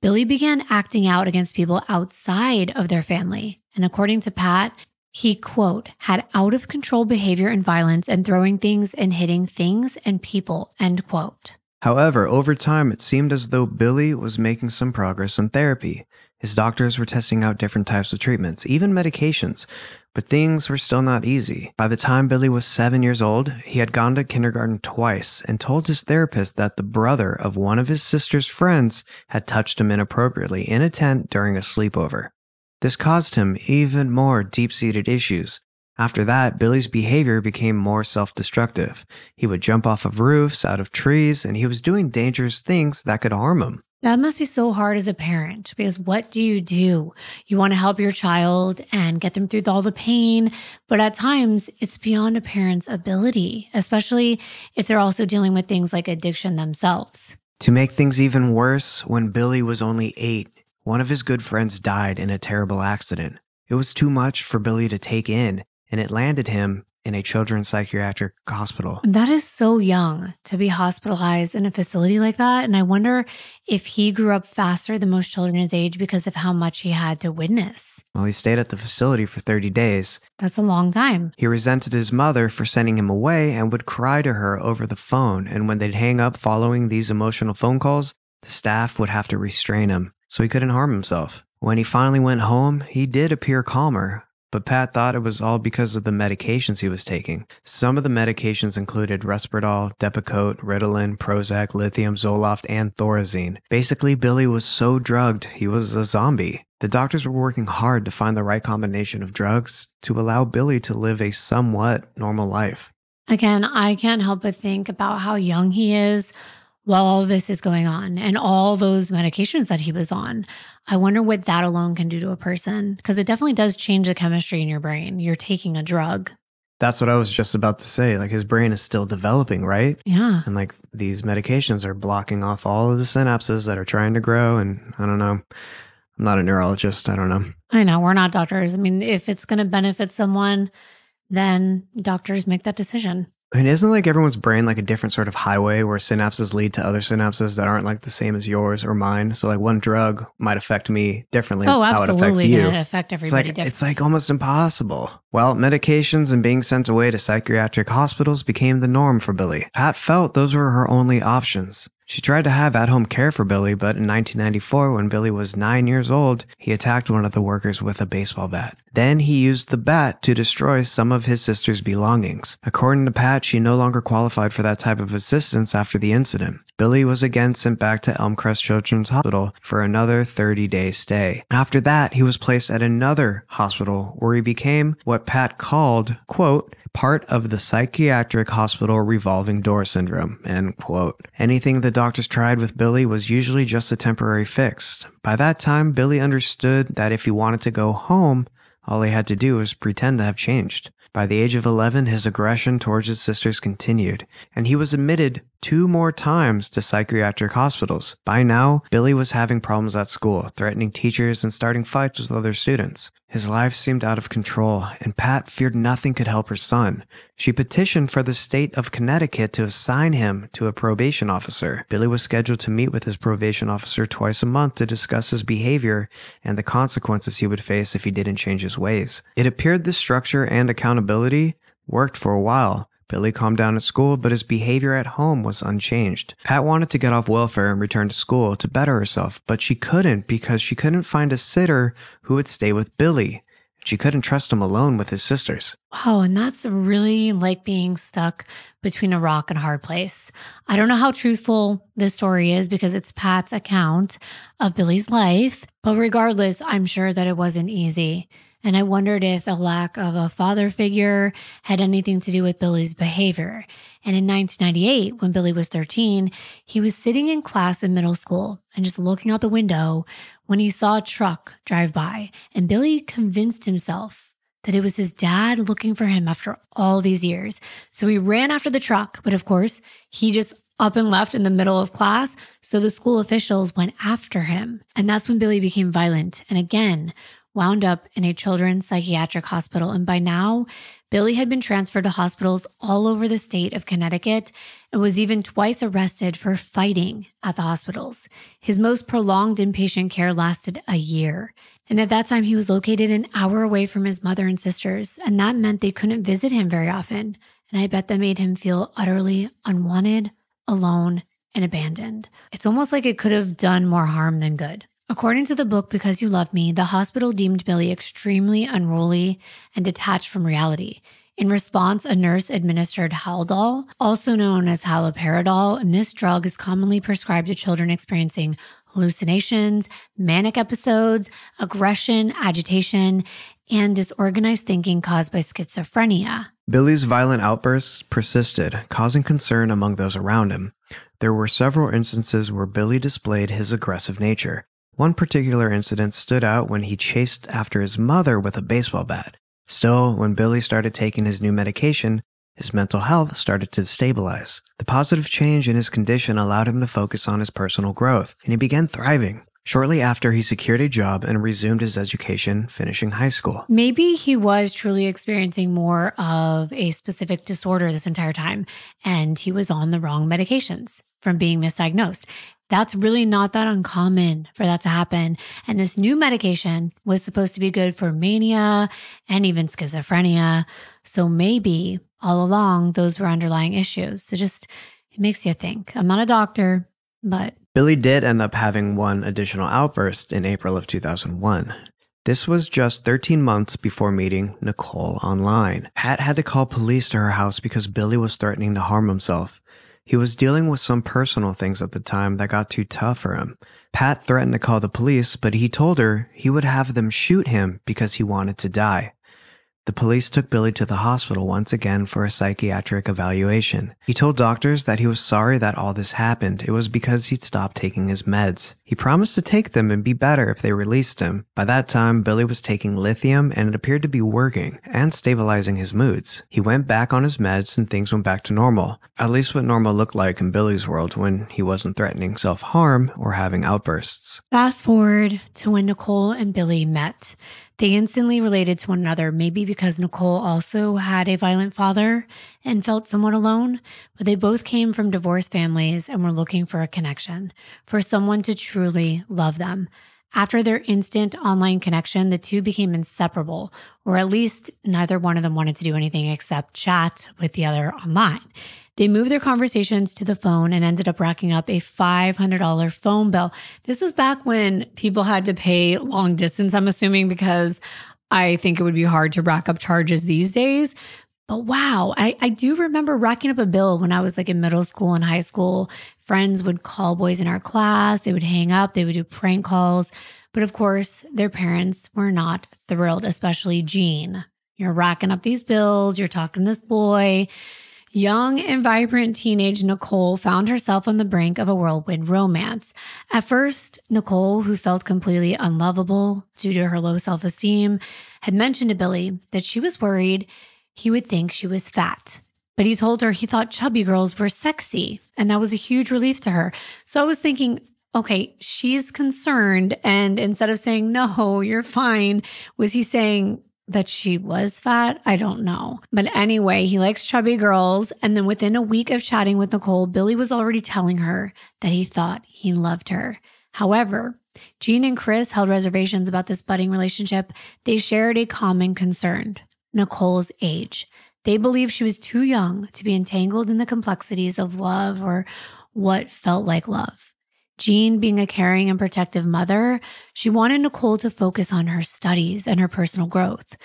Billy began acting out against people outside of their family. And according to Pat, he, quote, had out of control behavior and violence and throwing things and hitting things and people, end quote. However, over time, it seemed as though Billy was making some progress in therapy. His doctors were testing out different types of treatments, even medications, but things were still not easy. By the time Billy was seven years old, he had gone to kindergarten twice and told his therapist that the brother of one of his sister's friends had touched him inappropriately in a tent during a sleepover. This caused him even more deep seated issues. After that, Billy's behavior became more self destructive. He would jump off of roofs, out of trees, and he was doing dangerous things that could harm him. That must be so hard as a parent because what do you do? You want to help your child and get them through all the pain, but at times it's beyond a parent's ability, especially if they're also dealing with things like addiction themselves. To make things even worse, when Billy was only eight, one of his good friends died in a terrible accident. It was too much for Billy to take in, and it landed him in a children's psychiatric hospital. That is so young to be hospitalized in a facility like that. And I wonder if he grew up faster than most children his age because of how much he had to witness. Well, he stayed at the facility for 30 days. That's a long time. He resented his mother for sending him away and would cry to her over the phone. And when they'd hang up following these emotional phone calls, the staff would have to restrain him so he couldn't harm himself. When he finally went home, he did appear calmer, but Pat thought it was all because of the medications he was taking. Some of the medications included Risperdal, Depakote, Ritalin, Prozac, lithium, Zoloft, and Thorazine. Basically, Billy was so drugged, he was a zombie. The doctors were working hard to find the right combination of drugs to allow Billy to live a somewhat normal life. Again, I can't help but think about how young he is while all this is going on and all those medications that he was on. I wonder what that alone can do to a person because it definitely does change the chemistry in your brain. You're taking a drug. That's what I was just about to say. Like his brain is still developing, right? Yeah. And like these medications are blocking off all of the synapses that are trying to grow. And I don't know. I'm not a neurologist. I don't know. I know. We're not doctors. I mean, if it's going to benefit someone, then doctors make that decision. And isn't like everyone's brain like a different sort of highway where synapses lead to other synapses that aren't like the same as yours or mine? So like one drug might affect me differently. Oh, how it affects absolutely. you. To affect It's everybody like differently. it's like almost impossible. Well, medications and being sent away to psychiatric hospitals became the norm for Billy. Pat felt those were her only options. She tried to have at home care for Billy, but in 1994, when Billy was nine years old, he attacked one of the workers with a baseball bat. Then he used the bat to destroy some of his sister's belongings. According to Pat, she no longer qualified for that type of assistance after the incident. Billy was again sent back to Elmcrest Children's Hospital for another 30 day stay. After that, he was placed at another hospital where he became what Pat called, quote, part of the psychiatric hospital revolving door syndrome, end quote. Anything the doctors tried with Billy was usually just a temporary fix. By that time, Billy understood that if he wanted to go home, all he had to do was pretend to have changed. By the age of 11, his aggression towards his sisters continued, and he was admitted two more times to psychiatric hospitals. By now, Billy was having problems at school, threatening teachers and starting fights with other students. His life seemed out of control, and Pat feared nothing could help her son. She petitioned for the state of Connecticut to assign him to a probation officer. Billy was scheduled to meet with his probation officer twice a month to discuss his behavior and the consequences he would face if he didn't change his ways. It appeared this structure and accountability worked for a while. Billy calmed down at school, but his behavior at home was unchanged. Pat wanted to get off welfare and return to school to better herself, but she couldn't because she couldn't find a sitter who would stay with Billy. She couldn't trust him alone with his sisters. Wow, and that's really like being stuck between a rock and a hard place. I don't know how truthful this story is because it's Pat's account of Billy's life, but regardless, I'm sure that it wasn't easy. And I wondered if a lack of a father figure had anything to do with Billy's behavior. And in 1998, when Billy was 13, he was sitting in class in middle school and just looking out the window when he saw a truck drive by. And Billy convinced himself that it was his dad looking for him after all these years. So he ran after the truck, but of course, he just up and left in the middle of class. So the school officials went after him. And that's when Billy became violent and again wound up in a children's psychiatric hospital. And by now, Billy had been transferred to hospitals all over the state of Connecticut and was even twice arrested for fighting at the hospitals. His most prolonged inpatient care lasted a year. And at that time, he was located an hour away from his mother and sisters, and that meant they couldn't visit him very often. And I bet that made him feel utterly unwanted, alone, and abandoned. It's almost like it could have done more harm than good. According to the book Because You Love Me, the hospital deemed Billy extremely unruly and detached from reality. In response, a nurse administered Haldol, also known as haloperidol, and this drug is commonly prescribed to children experiencing hallucinations, manic episodes, aggression, agitation, and disorganized thinking caused by schizophrenia. Billy's violent outbursts persisted, causing concern among those around him. There were several instances where Billy displayed his aggressive nature. One particular incident stood out when he chased after his mother with a baseball bat. Still, when Billy started taking his new medication, his mental health started to stabilize. The positive change in his condition allowed him to focus on his personal growth, and he began thriving. Shortly after, he secured a job and resumed his education, finishing high school. Maybe he was truly experiencing more of a specific disorder this entire time, and he was on the wrong medications from being misdiagnosed. That's really not that uncommon for that to happen. And this new medication was supposed to be good for mania and even schizophrenia. So maybe all along, those were underlying issues. So just, it makes you think. I'm not a doctor, but. Billy did end up having one additional outburst in April of 2001. This was just 13 months before meeting Nicole online. Pat had to call police to her house because Billy was threatening to harm himself. He was dealing with some personal things at the time that got too tough for him. Pat threatened to call the police, but he told her he would have them shoot him because he wanted to die. The police took Billy to the hospital once again for a psychiatric evaluation. He told doctors that he was sorry that all this happened. It was because he'd stopped taking his meds. He promised to take them and be better if they released him. By that time, Billy was taking lithium and it appeared to be working and stabilizing his moods. He went back on his meds and things went back to normal. At least what normal looked like in Billy's world when he wasn't threatening self harm or having outbursts. Fast forward to when Nicole and Billy met. They instantly related to one another, maybe because Nicole also had a violent father and felt somewhat alone, but they both came from divorced families and were looking for a connection, for someone to truly love them. After their instant online connection, the two became inseparable, or at least neither one of them wanted to do anything except chat with the other online. They moved their conversations to the phone and ended up racking up a $500 phone bill. This was back when people had to pay long distance, I'm assuming, because I think it would be hard to rack up charges these days. But wow, I, I do remember racking up a bill when I was like in middle school and high school. Friends would call boys in our class, they would hang up, they would do prank calls. But of course, their parents were not thrilled, especially Jeanne. You're racking up these bills, you're talking to this boy. Young and vibrant teenage Nicole found herself on the brink of a whirlwind romance. At first, Nicole, who felt completely unlovable due to her low self esteem, had mentioned to Billy that she was worried he would think she was fat. But he told her he thought chubby girls were sexy, and that was a huge relief to her. So I was thinking, okay, she's concerned. And instead of saying, no, you're fine, was he saying, that she was fat. I don't know. But anyway, he likes chubby girls. And then within a week of chatting with Nicole, Billy was already telling her that he thought he loved her. However, Jeanne and Chris held reservations about this budding relationship. They shared a common concern Nicole's age. They believed she was too young to be entangled in the complexities of love or what felt like love. Jeanne, being a caring and protective mother, she wanted Nicole to focus on her studies and her personal growth.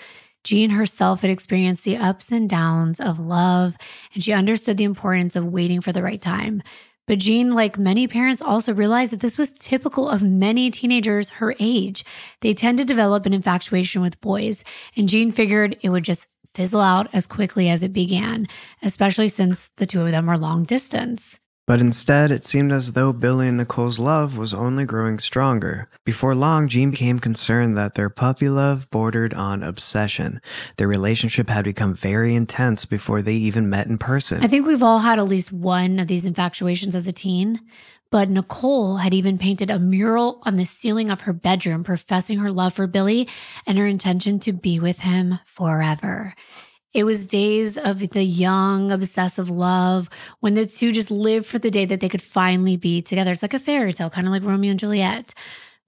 Jeanne herself had experienced the ups and downs of love, and she understood the importance of waiting for the right time. But Jeanne, like many parents, also realized that this was typical of many teenagers her age. They tend to develop an infatuation with boys, and Jeanne figured it would just fizzle out as quickly as it began, especially since the two of them are long distance. But instead, it seemed as though Billy and Nicole's love was only growing stronger. Before long, Jeanne became concerned that their puppy love bordered on obsession. Their relationship had become very intense before they even met in person. I think we've all had at least one of these infatuations as a teen. But Nicole had even painted a mural on the ceiling of her bedroom professing her love for Billy and her intention to be with him forever. It was days of the young, obsessive love when the two just lived for the day that they could finally be together. It's like a fairy tale, kind of like Romeo and Juliet.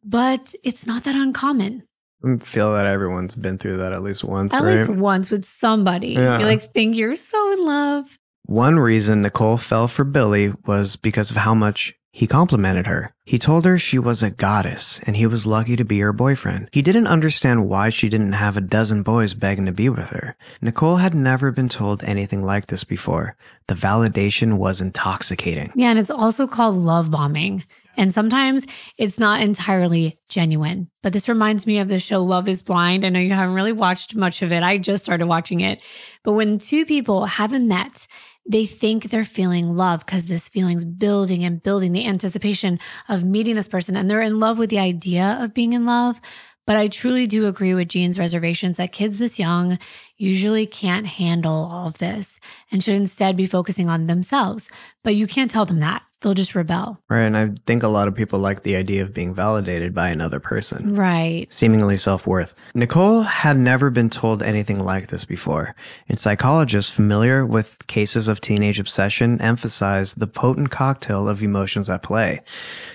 But it's not that uncommon. I feel that everyone's been through that at least once. At right? least once with somebody. Yeah. You like think you're so in love. One reason Nicole fell for Billy was because of how much he complimented her. He told her she was a goddess and he was lucky to be her boyfriend. He didn't understand why she didn't have a dozen boys begging to be with her. Nicole had never been told anything like this before. The validation was intoxicating. Yeah, and it's also called love bombing. And sometimes it's not entirely genuine. But this reminds me of the show Love is Blind. I know you haven't really watched much of it. I just started watching it. But when two people haven't met, they think they're feeling love because this feeling's building and building the anticipation of meeting this person and they're in love with the idea of being in love. But I truly do agree with Jeanne's reservations that kids this young usually can't handle all of this and should instead be focusing on themselves. But you can't tell them that. They'll just rebel. Right. And I think a lot of people like the idea of being validated by another person. Right. Seemingly self worth. Nicole had never been told anything like this before, and psychologists familiar with cases of teenage obsession emphasize the potent cocktail of emotions at play.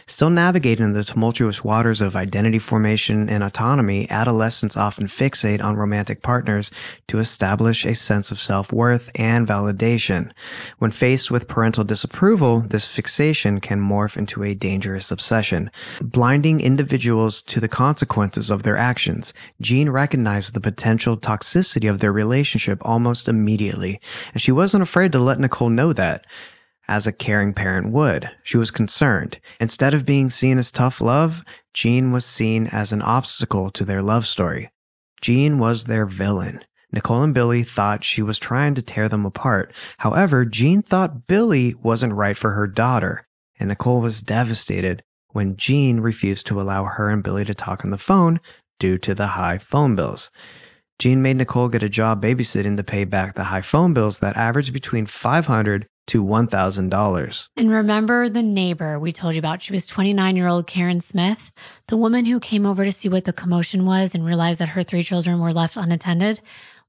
Still navigating the tumultuous waters of identity formation and autonomy, adolescents often fixate on romantic partners to establish a sense of self worth and validation. When faced with parental disapproval, this fixation can morph into a dangerous obsession, blinding individuals to the consequences of their actions. Jeanne recognized the potential toxicity of their relationship almost immediately, and she wasn't afraid to let Nicole know that as a caring parent would. She was concerned. Instead of being seen as tough love, Jeanne was seen as an obstacle to their love story. Jeanne was their villain. Nicole and Billy thought she was trying to tear them apart. However, Jeanne thought Billy wasn't right for her daughter, and Nicole was devastated when Jeanne refused to allow her and Billy to talk on the phone due to the high phone bills. Jeanne made Nicole get a job babysitting to pay back the high phone bills that averaged between 500 to $1,000. And remember the neighbor we told you about? She was 29 year old Karen Smith, the woman who came over to see what the commotion was and realized that her three children were left unattended.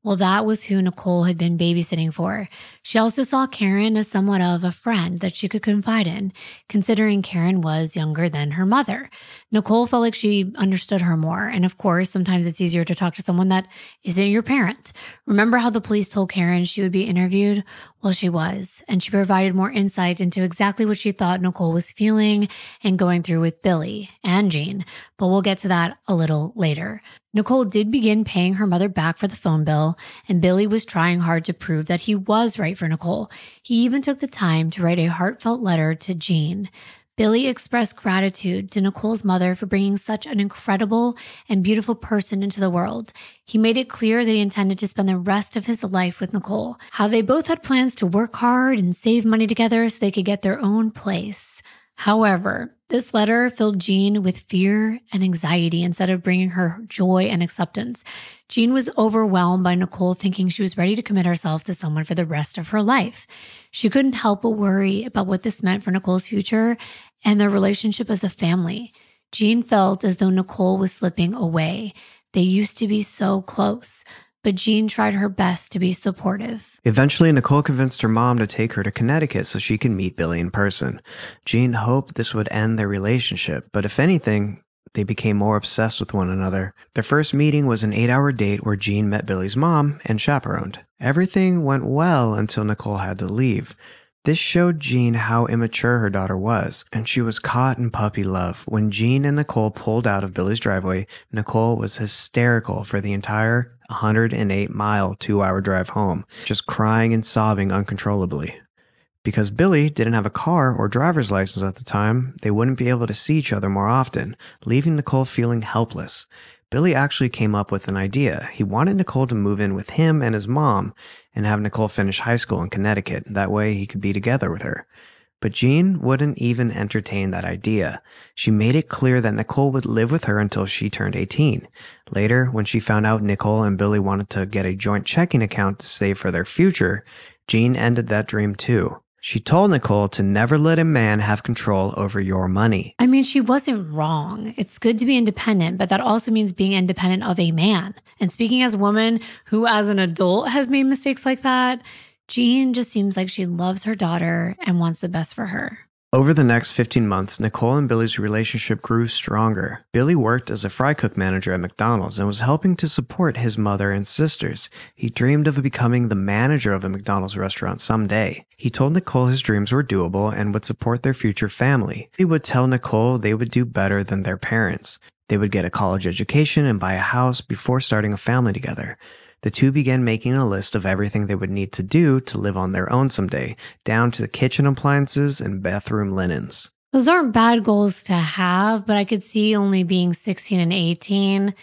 Well, that was who Nicole had been babysitting for. She also saw Karen as somewhat of a friend that she could confide in, considering Karen was younger than her mother. Nicole felt like she understood her more. And of course, sometimes it's easier to talk to someone that isn't your parent. Remember how the police told Karen she would be interviewed? Well, she was, and she provided more insight into exactly what she thought Nicole was feeling and going through with Billy and Jeanne, but we'll get to that a little later. Nicole did begin paying her mother back for the phone bill, and Billy was trying hard to prove that he was right for Nicole. He even took the time to write a heartfelt letter to Jeanne. Billy expressed gratitude to Nicole's mother for bringing such an incredible and beautiful person into the world. He made it clear that he intended to spend the rest of his life with Nicole, how they both had plans to work hard and save money together so they could get their own place. However, this letter filled Jeanne with fear and anxiety instead of bringing her joy and acceptance. Jeanne was overwhelmed by Nicole thinking she was ready to commit herself to someone for the rest of her life. She couldn't help but worry about what this meant for Nicole's future and their relationship as a family. Jeanne felt as though Nicole was slipping away. They used to be so close, but Jeanne tried her best to be supportive. Eventually, Nicole convinced her mom to take her to Connecticut so she could meet Billy in person. Jeanne hoped this would end their relationship, but if anything, they became more obsessed with one another. Their first meeting was an eight hour date where Jeanne met Billy's mom and chaperoned. Everything went well until Nicole had to leave. This showed Jeanne how immature her daughter was, and she was caught in puppy love. When Jeanne and Nicole pulled out of Billy's driveway, Nicole was hysterical for the entire 108 mile two hour drive home, just crying and sobbing uncontrollably. Because Billy didn't have a car or driver's license at the time, they wouldn't be able to see each other more often, leaving Nicole feeling helpless. Billy actually came up with an idea. He wanted Nicole to move in with him and his mom and have Nicole finish high school in Connecticut. That way he could be together with her. But Jeanne wouldn't even entertain that idea. She made it clear that Nicole would live with her until she turned 18. Later, when she found out Nicole and Billy wanted to get a joint checking account to save for their future, Jeanne ended that dream too. She told Nicole to never let a man have control over your money. I mean, she wasn't wrong. It's good to be independent, but that also means being independent of a man. And speaking as a woman who, as an adult, has made mistakes like that, Jeanne just seems like she loves her daughter and wants the best for her. Over the next 15 months, Nicole and Billy's relationship grew stronger. Billy worked as a fry cook manager at McDonald's and was helping to support his mother and sisters. He dreamed of becoming the manager of a McDonald's restaurant someday. He told Nicole his dreams were doable and would support their future family. He would tell Nicole they would do better than their parents. They would get a college education and buy a house before starting a family together. The two began making a list of everything they would need to do to live on their own someday, down to the kitchen appliances and bathroom linens. Those aren't bad goals to have, but I could see only being 16 and 18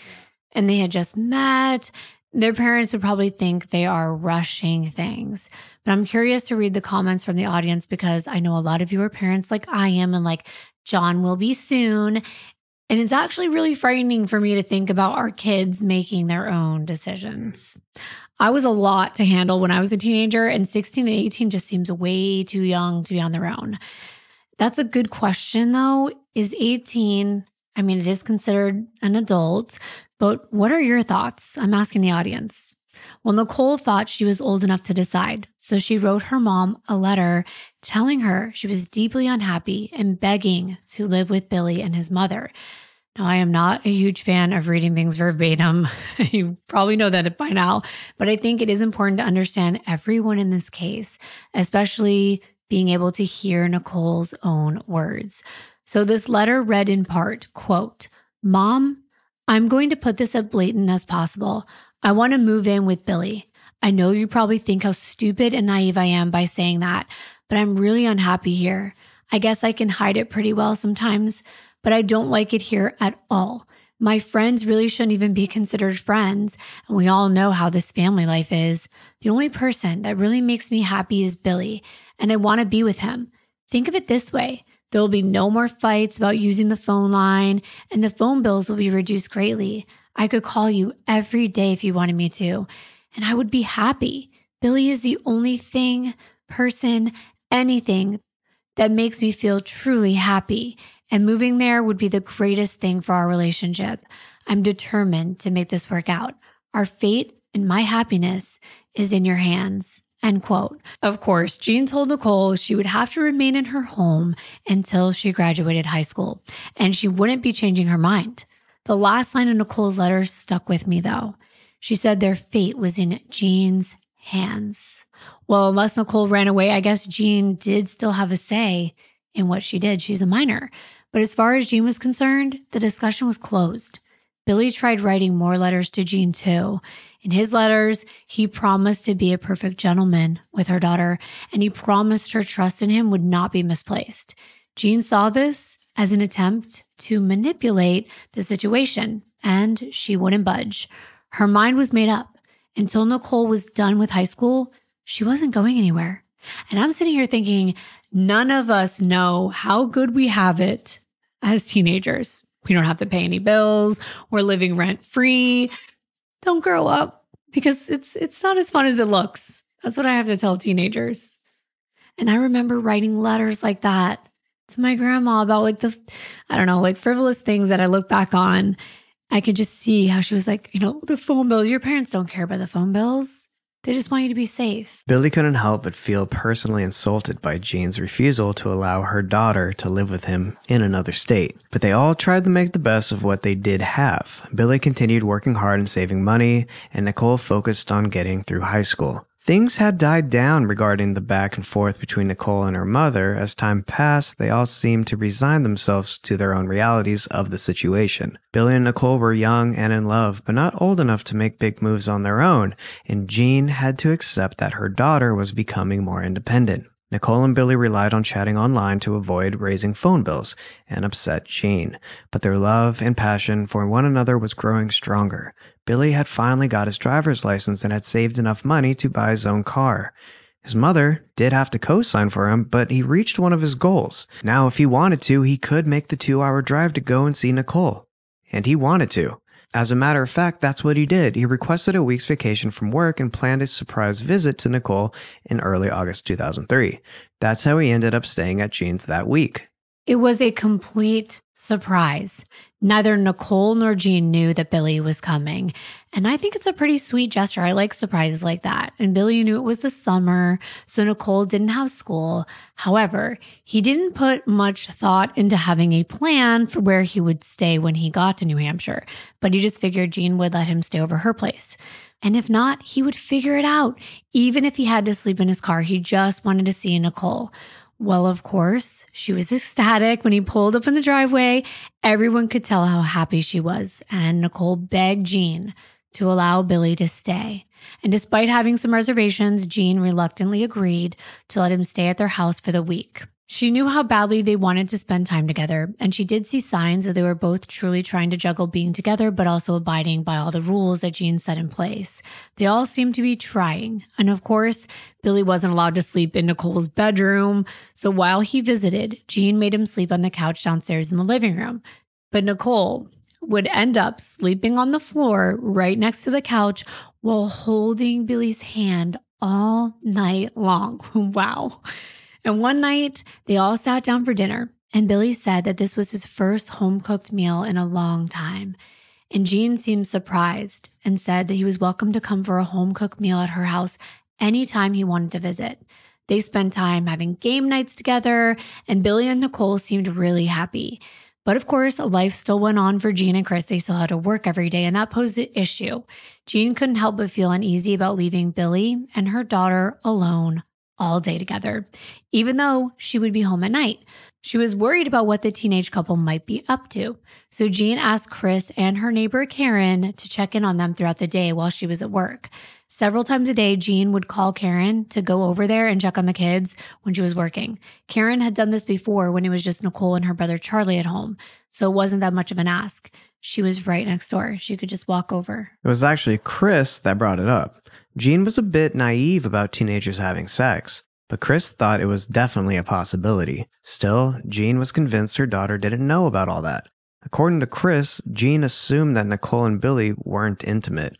and they had just met. Their parents would probably think they are rushing things. But I'm curious to read the comments from the audience because I know a lot of you are parents like I am and like, Jon will be soon. And it's actually really frightening for me to think about our kids making their own decisions. I was a lot to handle when I was a teenager, and 16 and 18 just seems way too young to be on their own. That's a good question, though. Is 18, I mean, it is considered an adult, but what are your thoughts? I'm asking the audience. Well, Nicole thought she was old enough to decide, so she wrote her mom a letter telling her she was deeply unhappy and begging to live with Billy and his mother. Now, I am not a huge fan of reading things verbatim. you probably know that by now, but I think it is important to understand everyone in this case, especially being able to hear Nicole's own words. So this letter read in part, quote, Mom, I'm going to put this as blatant as possible. I want to move in with Billy. I know you probably think how stupid and naive I am by saying that, but I'm really unhappy here. I guess I can hide it pretty well sometimes, but I don't like it here at all. My friends really shouldn't even be considered friends, and we all know how this family life is. The only person that really makes me happy is Billy, and I want to be with him. Think of it this way there will be no more fights about using the phone line, and the phone bills will be reduced greatly. I could call you every day if you wanted me to, and I would be happy. Billy is the only thing, person, anything that makes me feel truly happy. And moving there would be the greatest thing for our relationship. I'm determined to make this work out. Our fate and my happiness is in your hands. End quote. Of course, Jeanne told Nicole she would have to remain in her home until she graduated high school, and she wouldn't be changing her mind. The last line of Nicole's letter stuck with me though. She said their fate was in Jeanne's hands. Well, unless Nicole ran away, I guess Jeanne did still have a say in what she did. She's a minor. But as far as Jeanne was concerned, the discussion was closed. Billy tried writing more letters to Jeanne too. In his letters, he promised to be a perfect gentleman with her daughter, and he promised her trust in him would not be misplaced. Jeanne saw this as an attempt to manipulate the situation, and she wouldn't budge. Her mind was made up. Until Nicole was done with high school, she wasn't going anywhere. And I'm sitting here thinking, none of us know how good we have it as teenagers. We don't have to pay any bills. We're living rent free. Don't grow up because it's it's not as fun as it looks. That's what I have to tell teenagers. And I remember writing letters like that to my grandma about like the, I don't know, like frivolous things that I look back on. I could just see how she was like, you know, the phone bills. Your parents don't care about the phone bills. They just want you to be safe. Billy couldn't help but feel personally insulted by Jeanne's refusal to allow her daughter to live with him in another state. But they all tried to make the best of what they did have. Billy continued working hard and saving money, and Nicole focused on getting through high school. Things had died down regarding the back and forth between Nicole and her mother. As time passed, they all seemed to resign themselves to their own realities of the situation. Billy and Nicole were young and in love, but not old enough to make big moves on their own, and Jeanne had to accept that her daughter was becoming more independent. Nicole and Billy relied on chatting online to avoid raising phone bills and upset Jeanne, but their love and passion for one another was growing stronger. Billy had finally got his driver's license and had saved enough money to buy his own car. His mother did have to co sign for him, but he reached one of his goals. Now, if he wanted to, he could make the two hour drive to go and see Nicole. And he wanted to. As a matter of fact, that's what he did. He requested a week's vacation from work and planned a surprise visit to Nicole in early August 2003. That's how he ended up staying at Jeanne's that week. It was a complete surprise. Neither Nicole nor Jeanne knew that Billy was coming. And I think it's a pretty sweet gesture. I like surprises like that. And Billy knew it was the summer, so Nicole didn't have school. However, he didn't put much thought into having a plan for where he would stay when he got to New Hampshire, but he just figured Jeanne would let him stay over her place. And if not, he would figure it out. Even if he had to sleep in his car, he just wanted to see Nicole. Well, of course, she was ecstatic when he pulled up in the driveway. Everyone could tell how happy she was, and Nicole begged Jeanne to allow Billy to stay. And despite having some reservations, Jeanne reluctantly agreed to let him stay at their house for the week. She knew how badly they wanted to spend time together, and she did see signs that they were both truly trying to juggle being together, but also abiding by all the rules that Jeanne set in place. They all seemed to be trying. And of course, Billy wasn't allowed to sleep in Nicole's bedroom. So while he visited, Jeanne made him sleep on the couch downstairs in the living room. But Nicole would end up sleeping on the floor right next to the couch while holding Billy's hand all night long. wow. And one night, they all sat down for dinner, and Billy said that this was his first home cooked meal in a long time. And Jeanne seemed surprised and said that he was welcome to come for a home cooked meal at her house anytime he wanted to visit. They spent time having game nights together, and Billy and Nicole seemed really happy. But of course, life still went on for Jeanne and Chris. They still had to work every day, and that posed an issue. Jeanne couldn't help but feel uneasy about leaving Billy and her daughter alone all day together, even though she would be home at night. She was worried about what the teenage couple might be up to. So Jeanne asked Chris and her neighbor Karen to check in on them throughout the day while she was at work. Several times a day, Jeanne would call Karen to go over there and check on the kids when she was working. Karen had done this before when it was just Nicole and her brother Charlie at home, so it wasn't that much of an ask. She was right next door. She could just walk over. It was actually Chris that brought it up. Jeanne was a bit naive about teenagers having sex, but Chris thought it was definitely a possibility. Still, Jeanne was convinced her daughter didn't know about all that. According to Chris, Jeanne assumed that Nicole and Billy weren't intimate.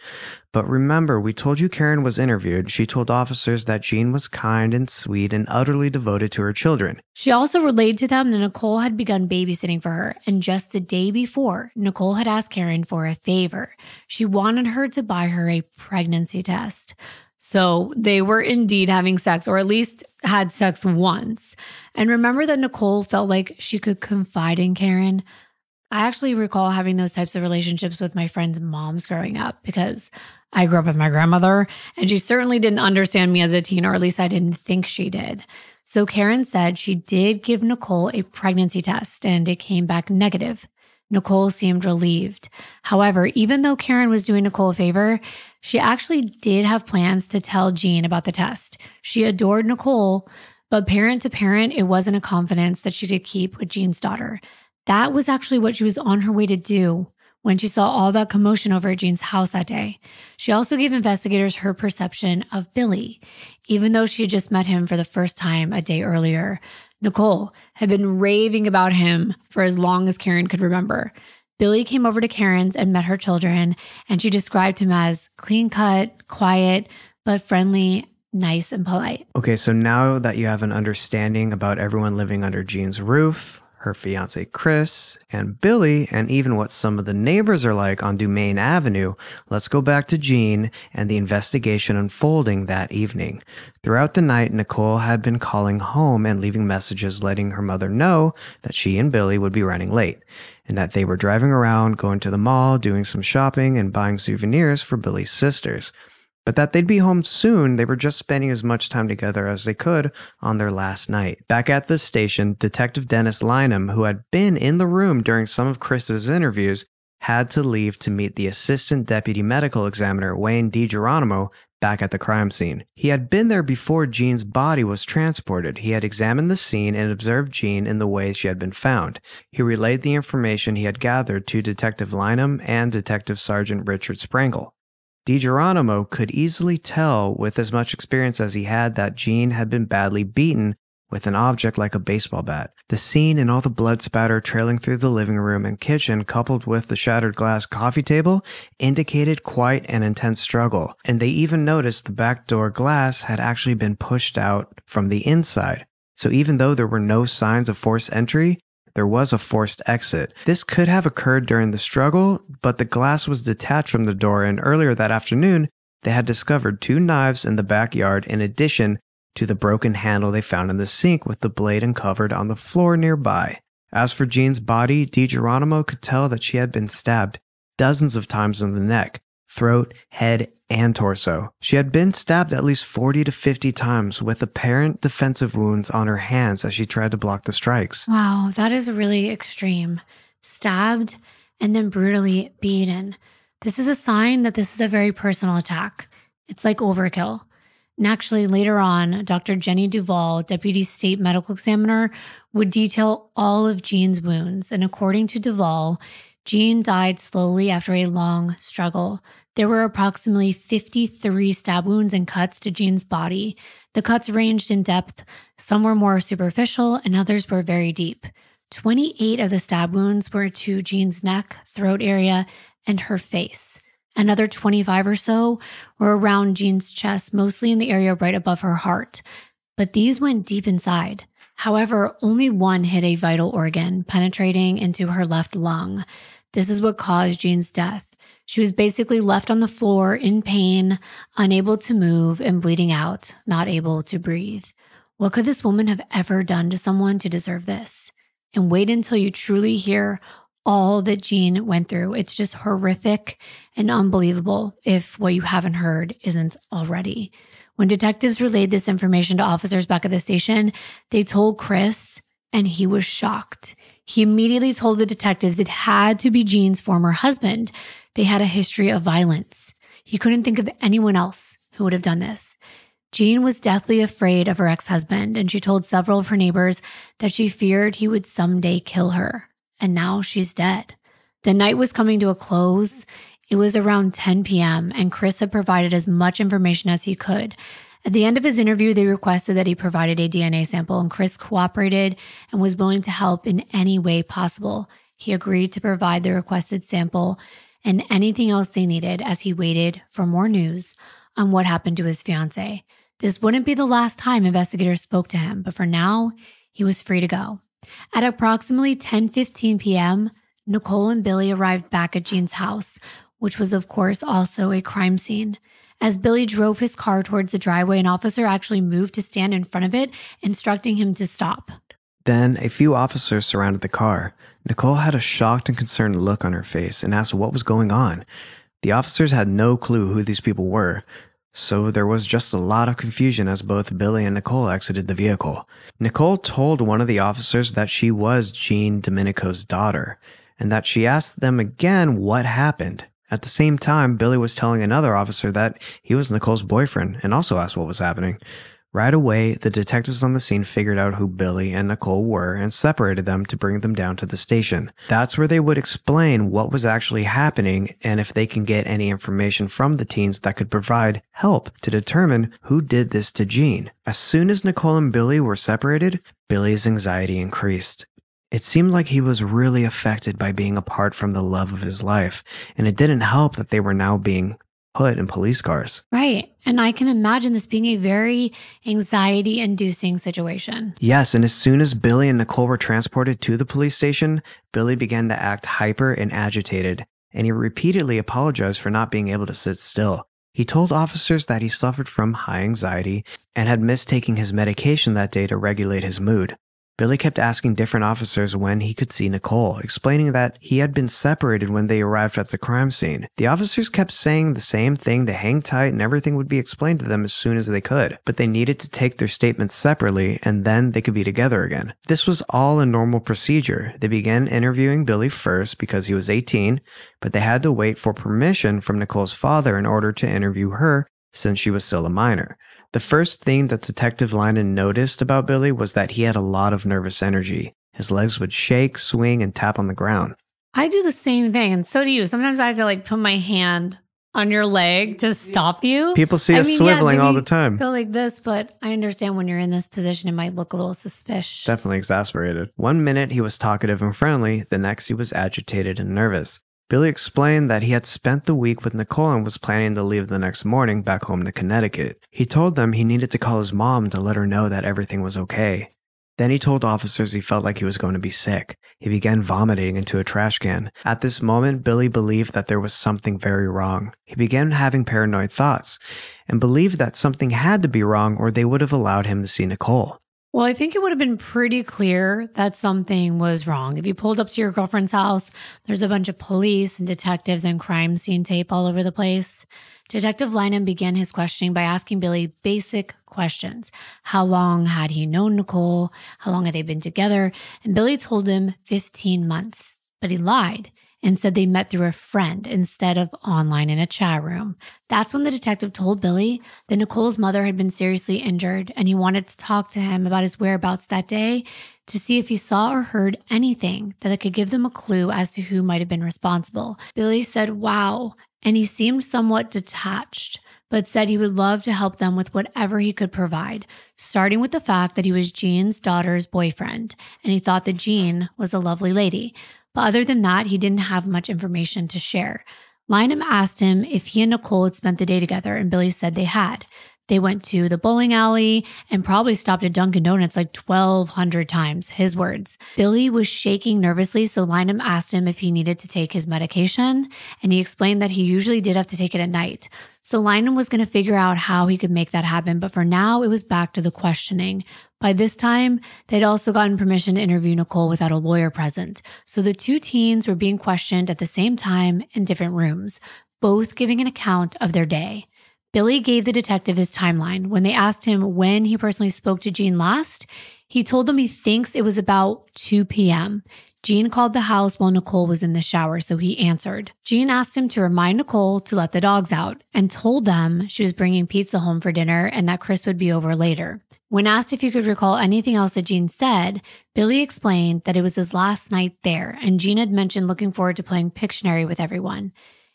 But remember, we told you Karen was interviewed. She told officers that Jeanne was kind and sweet and utterly devoted to her children. She also relayed to them that Nicole had begun babysitting for her, and just the day before, Nicole had asked Karen for a favor. She wanted her to buy her a pregnancy test. So they were indeed having sex, or at least had sex once. And remember that Nicole felt like she could confide in Karen. I actually recall having those types of relationships with my friends' moms growing up because I grew up with my grandmother and she certainly didn't understand me as a teen, or at least I didn't think she did. So Karen said she did give Nicole a pregnancy test and it came back negative. Nicole seemed relieved. However, even though Karen was doing Nicole a favor, she actually did have plans to tell Jeanne about the test. She adored Nicole, but parent to parent, it wasn't a confidence that she could keep with Jeanne's daughter. That was actually what she was on her way to do when she saw all that commotion over at Jeanne's house that day. She also gave investigators her perception of Billy, even though she had just met him for the first time a day earlier. Nicole had been raving about him for as long as Karen could remember. Billy came over to Karen's and met her children, and she described him as clean cut, quiet, but friendly, nice, and polite. Okay, so now that you have an understanding about everyone living under Jeanne's roof, her fiance Chris, and Billy, and even what some of the neighbors are like on Dumaine Avenue, let's go back to Jeanne and the investigation unfolding that evening. Throughout the night, Nicole had been calling home and leaving messages letting her mother know that she and Billy would be running late, and that they were driving around, going to the mall, doing some shopping, and buying souvenirs for Billy's sisters but that they'd be home soon. They were just spending as much time together as they could on their last night. Back at the station, Detective Dennis Lynham, who had been in the room during some of Chris's interviews, had to leave to meet the assistant deputy medical examiner, Wayne DiGeronimo, back at the crime scene. He had been there before Jeanne's body was transported. He had examined the scene and observed Jeanne in the way she had been found. He relayed the information he had gathered to Detective Lynham and Detective Sergeant Richard Sprangle. DiGeronimo could easily tell with as much experience as he had that Jeanne had been badly beaten with an object like a baseball bat. The scene and all the blood spatter trailing through the living room and kitchen, coupled with the shattered glass coffee table, indicated quite an intense struggle. And they even noticed the back door glass had actually been pushed out from the inside. So even though there were no signs of forced entry, there was a forced exit. This could have occurred during the struggle, but the glass was detached from the door, and earlier that afternoon, they had discovered two knives in the backyard in addition to the broken handle they found in the sink with the blade uncovered on the floor nearby. As for Jeanne's body, DiGeronimo could tell that she had been stabbed dozens of times in the neck, throat, head, and torso. She had been stabbed at least 40 to 50 times with apparent defensive wounds on her hands as she tried to block the strikes. Wow, that is really extreme. Stabbed and then brutally beaten. This is a sign that this is a very personal attack. It's like overkill. And actually, later on, Dr. Jenny Duval, Deputy State Medical Examiner, would detail all of Jeanne's wounds. And according to Duval, Jeanne died slowly after a long struggle. There were approximately 53 stab wounds and cuts to Jeanne's body. The cuts ranged in depth, some were more superficial, and others were very deep. 28 of the stab wounds were to Jeanne's neck, throat area, and her face. Another 25 or so were around Jeanne's chest, mostly in the area right above her heart. but these went deep inside. However, only one hit a vital organ, penetrating into her left lung. This is what caused Jeanne's death. She was basically left on the floor in pain, unable to move and bleeding out, not able to breathe. What could this woman have ever done to someone to deserve this? And wait until you truly hear all that Jeanne went through. It's just horrific and unbelievable if what you haven't heard isn't already. When detectives relayed this information to officers back at the station, they told Chris, and he was shocked. He immediately told the detectives it had to be Jeanne's former husband. They had a history of violence. He couldn't think of anyone else who would have done this. Jeanne was deathly afraid of her ex husband, and she told several of her neighbors that she feared he would someday kill her. And now she's dead. The night was coming to a close. It was around 10 p.m., and Chris had provided as much information as he could. At the end of his interview, they requested that he provided a DNA sample, and Chris cooperated and was willing to help in any way possible. He agreed to provide the requested sample and anything else they needed as he waited for more news on what happened to his fiancee. This wouldn't be the last time investigators spoke to him, but for now, he was free to go. At approximately 10:15 p.m., Nicole and Billy arrived back at Jeanne's house, which was of course also a crime scene. As Billy drove his car towards the driveway, an officer actually moved to stand in front of it, instructing him to stop. Then a few officers surrounded the car. Nicole had a shocked and concerned look on her face and asked what was going on. The officers had no clue who these people were, so there was just a lot of confusion as both Billy and Nicole exited the vehicle. Nicole told one of the officers that she was Jeanne Dominico's daughter, and that she asked them again what happened. At the same time, Billy was telling another officer that he was Nicole's boyfriend and also asked what was happening. Right away, the detectives on the scene figured out who Billy and Nicole were and separated them to bring them down to the station. That's where they would explain what was actually happening and if they can get any information from the teens that could provide help to determine who did this to Jeanne. As soon as Nicole and Billy were separated, Billy's anxiety increased. It seemed like he was really affected by being apart from the love of his life, and it didn't help that they were now being put in police cars. Right. And I can imagine this being a very anxiety inducing situation. Yes. And as soon as Billy and Nicole were transported to the police station, Billy began to act hyper and agitated, and he repeatedly apologized for not being able to sit still. He told officers that he suffered from high anxiety and had missed taking his medication that day to regulate his mood. Billy kept asking different officers when he could see Nicole, explaining that he had been separated when they arrived at the crime scene. The officers kept saying the same thing to hang tight and everything would be explained to them as soon as they could, but they needed to take their statements separately and then they could be together again. This was all a normal procedure. They began interviewing Billy first because he was 18, but they had to wait for permission from Nicole's father in order to interview her since she was still a minor. The first thing that Detective Lynham noticed about Billy was that he had a lot of nervous energy. His legs would shake, swing, and tap on the ground. I do the same thing, and so do you. Sometimes I have to like put my hand on your leg to stop you. People see I us mean, swiveling yeah, all the time. Go like this, but I understand when you're in this position, it might look a little suspicious. Definitely exasperated. One minute he was talkative and friendly, the next he was agitated and nervous. Billy explained that he had spent the week with Nicole and was planning to leave the next morning back home to Connecticut. He told them he needed to call his mom to let her know that everything was okay. Then he told officers he felt like he was going to be sick. He began vomiting into a trash can. At this moment, Billy believed that there was something very wrong. He began having paranoid thoughts and believed that something had to be wrong or they would have allowed him to see Nicole. Well, I think it would have been pretty clear that something was wrong. If you pulled up to your girlfriend's house, there's a bunch of police and detectives and crime scene tape all over the place. Detective Lynham began his questioning by asking Billy basic questions. How long had he known Nicole? How long had they been together? And Billy told him 15 months, but he lied and said they met through a friend instead of online in a chat room. That's when the detective told Billy that Nicole's mother had been seriously injured and he wanted to talk to him about his whereabouts that day to see if he saw or heard anything that could give them a clue as to who might have been responsible. Billy said, Wow. And he seemed somewhat detached but said he would love to help them with whatever he could provide, starting with the fact that he was Jeanne's daughter's boyfriend, and he thought that Jeanne was a lovely lady. But other than that, he didn't have much information to share. Lynham asked him if he and Nicole had spent the day together, and Billy said they had. They went to the bowling alley and probably stopped at Dunkin' Donuts like 1,200 times, his words. Billy was shaking nervously, so Lynham asked him if he needed to take his medication, and he explained that he usually did have to take it at night. So Lynham was going to figure out how he could make that happen, but for now, it was back to the questioning. By this time, they'd also gotten permission to interview Nicole without a lawyer present. So the two teens were being questioned at the same time in different rooms, both giving an account of their day. Billy gave the detective his timeline. When they asked him when he personally spoke to Jeanne last, he told them he thinks it was about 2 p.m. Jeanne called the house while Nicole was in the shower, so he answered. Jeanne asked him to remind Nicole to let the dogs out and told them she was bringing pizza home for dinner and that Chris would be over later. When asked if he could recall anything else that Jeanne said, Billy explained that it was his last night there and Jeanne had mentioned looking forward to playing Pictionary with everyone.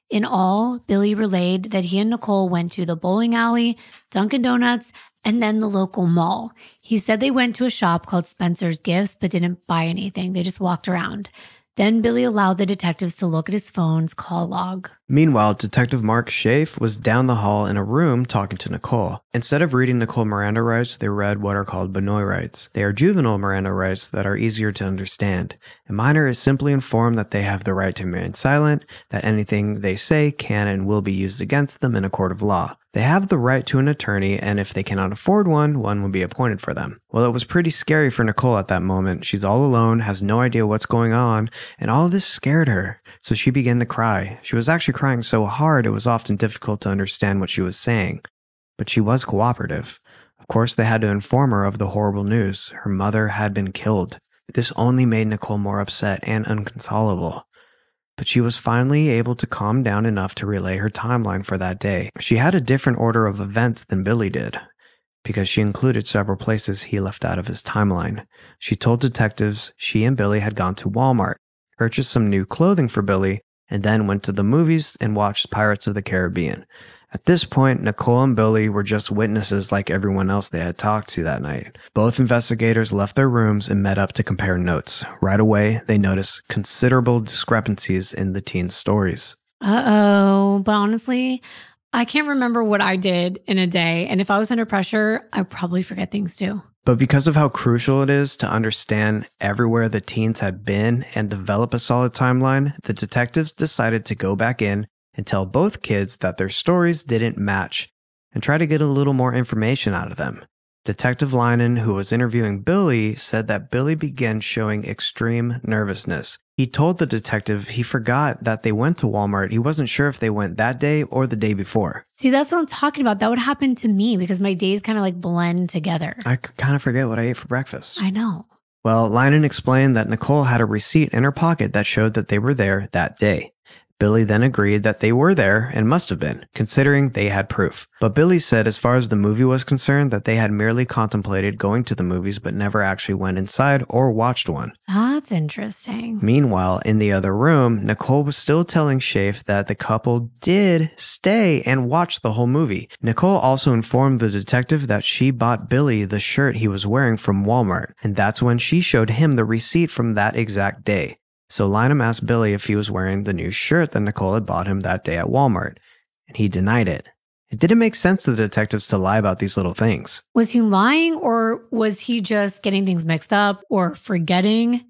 In all, Billy relayed that he and Nicole went to the bowling alley, Dunkin' Donuts, and then the local mall. He said they went to a shop called Spencer's Gifts, but didn't buy anything. They just walked around. Then Billy allowed the detectives to look at his phone's call log. Meanwhile, Detective Mark Schaeff was down the hall in a room talking to Nicole. Instead of reading Nicole Miranda rights, they read what are called Benoit rights. They are juvenile Miranda rights that are easier to understand. A minor is simply informed that they have the right to remain silent, that anything they say can and will be used against them in a court of law. They have the right to an attorney, and if they cannot afford one, one will be appointed for them. Well, it was pretty scary for Nicole at that moment. She's all alone, has no idea what's going on, and all this scared her. So she began to cry. She was actually crying so hard it was often difficult to understand what she was saying. But she was cooperative. Of course, they had to inform her of the horrible news. Her mother had been killed. This only made Nicole more upset and inconsolable but she was finally able to calm down enough to relay her timeline for that day. She had a different order of events than Billy did, because she included several places he left out of his timeline. She told detectives she and Billy had gone to Walmart, purchased some new clothing for Billy, and then went to the movies and watched Pirates of the Caribbean. At this point, Nicole and Billy were just witnesses like everyone else they had talked to that night. Both investigators left their rooms and met up to compare notes. Right away, they noticed considerable discrepancies in the teens' stories. Uh oh. But honestly, I can't remember what I did in a day. And if I was under pressure, I'd probably forget things too. But because of how crucial it is to understand everywhere the teens had been and develop a solid timeline, the detectives decided to go back in and tell both kids that their stories didn't match and try to get a little more information out of them. Detective Lynham, who was interviewing Billy, said that Billy began showing extreme nervousness. He told the detective he forgot that they went to Walmart. He wasn't sure if they went that day or the day before. See, that's what I'm talking about. That would happen to me because my days kind of like blend together. I kind of forget what I ate for breakfast. I know. Well, Lynham explained that Nicole had a receipt in her pocket that showed that they were there that day. Billy then agreed that they were there and must have been, considering they had proof. But Billy said, as far as the movie was concerned, that they had merely contemplated going to the movies but never actually went inside or watched one. That's interesting. Meanwhile, in the other room, Nicole was still telling Schaeff that the couple did stay and watch the whole movie. Nicole also informed the detective that she bought Billy the shirt he was wearing from Walmart, and that's when she showed him the receipt from that exact day. So Lynham asked Billy if he was wearing the new shirt that Nicole had bought him that day at Walmart, and he denied it. It didn't make sense to the detectives to lie about these little things. Was he lying or was he just getting things mixed up or forgetting?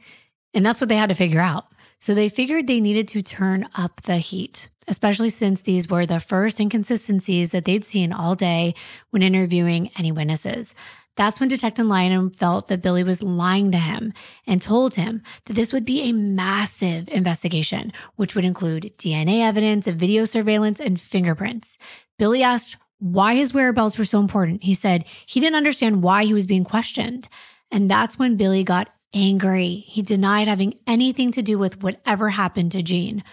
And that's what they had to figure out. So they figured they needed to turn up the heat, especially since these were the first inconsistencies that they'd seen all day when interviewing any witnesses. That's when Detective Lynham felt that Billy was lying to him and told him that this would be a massive investigation, which would include DNA evidence, video surveillance, and fingerprints. Billy asked why his whereabouts were so important. He said he didn't understand why he was being questioned. And that's when Billy got angry. He denied having anything to do with whatever happened to Jeanne.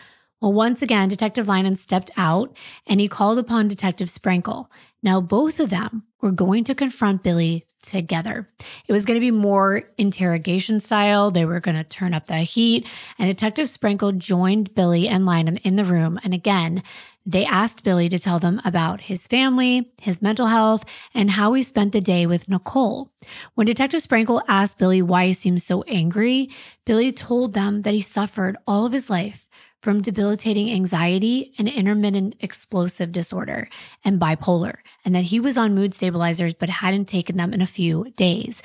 Well, once again, Detective Lynham stepped out and he called upon Detective Sprinkle. Now, both of them were going to confront Billy together. It was going to be more interrogation style. They were going to turn up the heat. And Detective Sprinkle joined Billy and Lynham in the room. And again, they asked Billy to tell them about his family, his mental health, and how he spent the day with Nicole. When Detective Sprinkle asked Billy why he seemed so angry, Billy told them that he suffered all of his life from debilitating anxiety and intermittent explosive disorder and bipolar, and that he was on mood stabilizers but hadn't taken them in a few days.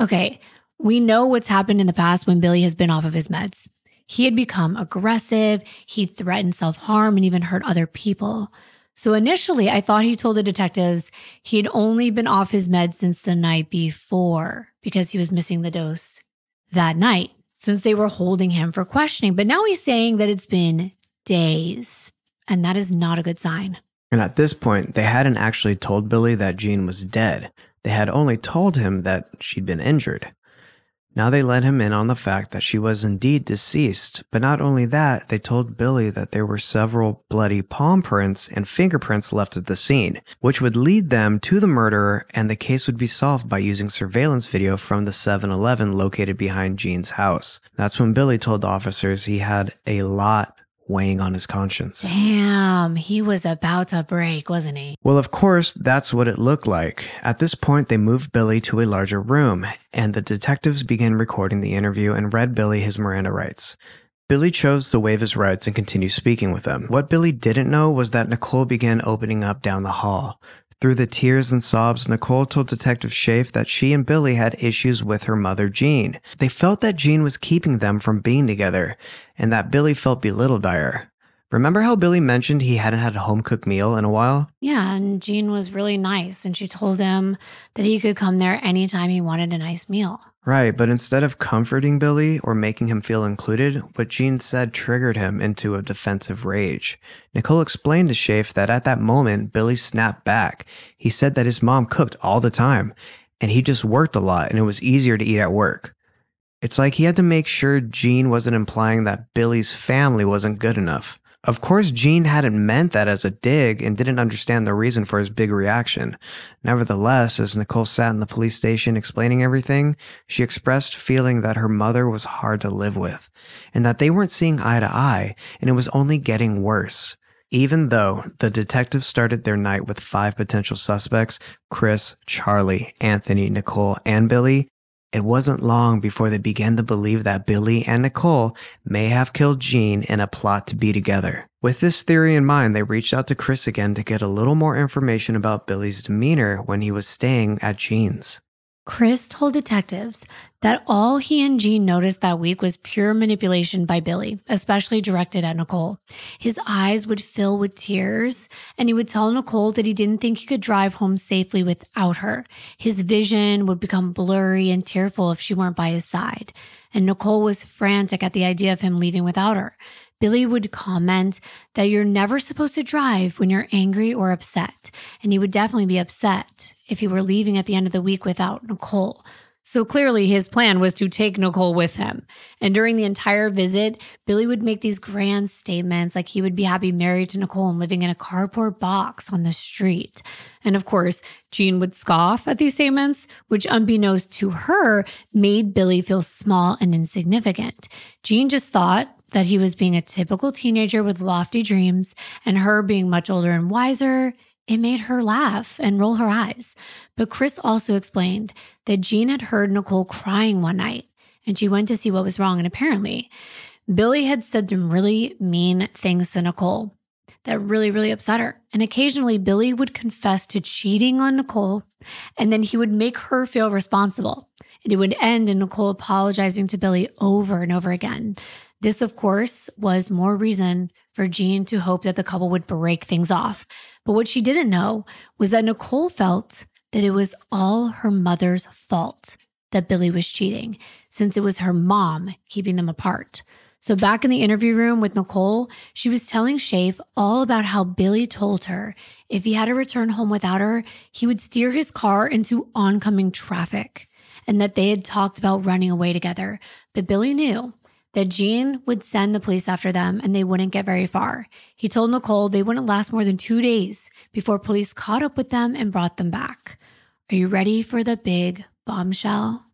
Okay, we know what's happened in the past when Billy has been off of his meds. He had become aggressive, he threatened self harm, and even hurt other people. So initially, I thought he told the detectives he'd only been off his meds since the night before because he was missing the dose that night since they were holding him for questioning. But now he's saying that it's been days, and that is not a good sign. And at this point, they hadn't actually told Billy that Jeanne was dead. They had only told him that she'd been injured. Now they let him in on the fact that she was indeed deceased, but not only that, they told Billy that there were several bloody palm prints and fingerprints left at the scene, which would lead them to the murderer and the case would be solved by using surveillance video from the 7-Eleven located behind Jeanne's house. That's when Billy told the officers he had a lot weighing on his conscience. Damn, he was about to break, wasn't he? Well, of course, that's what it looked like. At this point, they moved Billy to a larger room, and the detectives began recording the interview and read Billy his Miranda rights. Billy chose to waive his rights and continue speaking with them. What Billy didn't know was that Nicole began opening up down the hall. Through the tears and sobs, Nicole told Detective Schaeff that she and Billy had issues with her mother, Jeanne. They felt that Jeanne was keeping them from being together, and that Billy felt belittled by her. Remember how Billy mentioned he hadn't had a home cooked meal in a while? Yeah, and Jeanne was really nice, and she told him that he could come there anytime he wanted a nice meal. Right, but instead of comforting Billy or making him feel included, what Jeanne said triggered him into a defensive rage. Nicole explained to Schaeff that at that moment, Billy snapped back. He said that his mom cooked all the time, and he just worked a lot and it was easier to eat at work. It's like he had to make sure Jeanne wasn't implying that Billy's family wasn't good enough. Of course, Jeanne hadn't meant that as a dig and didn't understand the reason for his big reaction. Nevertheless, as Nicole sat in the police station explaining everything, she expressed feeling that her mother was hard to live with, and that they weren't seeing eye to eye, and it was only getting worse. Even though the detectives started their night with five potential suspects Chris, Charlie, Anthony, Nicole, and Billy, it wasn't long before they began to believe that Billy and Nicole may have killed Jeanne in a plot to be together. With this theory in mind, they reached out to Chris again to get a little more information about Billy's demeanor when he was staying at Jeanne's. Chris told detectives that all he and Jeanne noticed that week was pure manipulation by Billy, especially directed at Nicole. His eyes would fill with tears, and he would tell Nicole that he didn't think he could drive home safely without her. His vision would become blurry and tearful if she weren't by his side. And Nicole was frantic at the idea of him leaving without her. Billy would comment that you're never supposed to drive when you're angry or upset. And he would definitely be upset if he were leaving at the end of the week without Nicole. So clearly, his plan was to take Nicole with him. And during the entire visit, Billy would make these grand statements like he would be happy married to Nicole and living in a cardboard box on the street. And of course, Jeanne would scoff at these statements, which, unbeknownst to her, made Billy feel small and insignificant. Jeanne just thought that he was being a typical teenager with lofty dreams, and her being much older and wiser, it made her laugh and roll her eyes. But Chris also explained that Jeanne had heard Nicole crying one night and she went to see what was wrong. And apparently, Billy had said some really mean things to Nicole that really, really upset her. And occasionally, Billy would confess to cheating on Nicole and then he would make her feel responsible. And it would end in Nicole apologizing to Billy over and over again. This, of course, was more reason for Jeanne to hope that the couple would break things off. But what she didn't know was that Nicole felt that it was all her mother's fault that Billy was cheating, since it was her mom keeping them apart. So, back in the interview room with Nicole, she was telling Schaeff all about how Billy told her if he had to return home without her, he would steer his car into oncoming traffic, and that they had talked about running away together. But Billy knew that Jeanne would send the police after them and they wouldn't get very far. He told Nicole they wouldn't last more than two days before police caught up with them and brought them back. Are you ready for the big bombshell?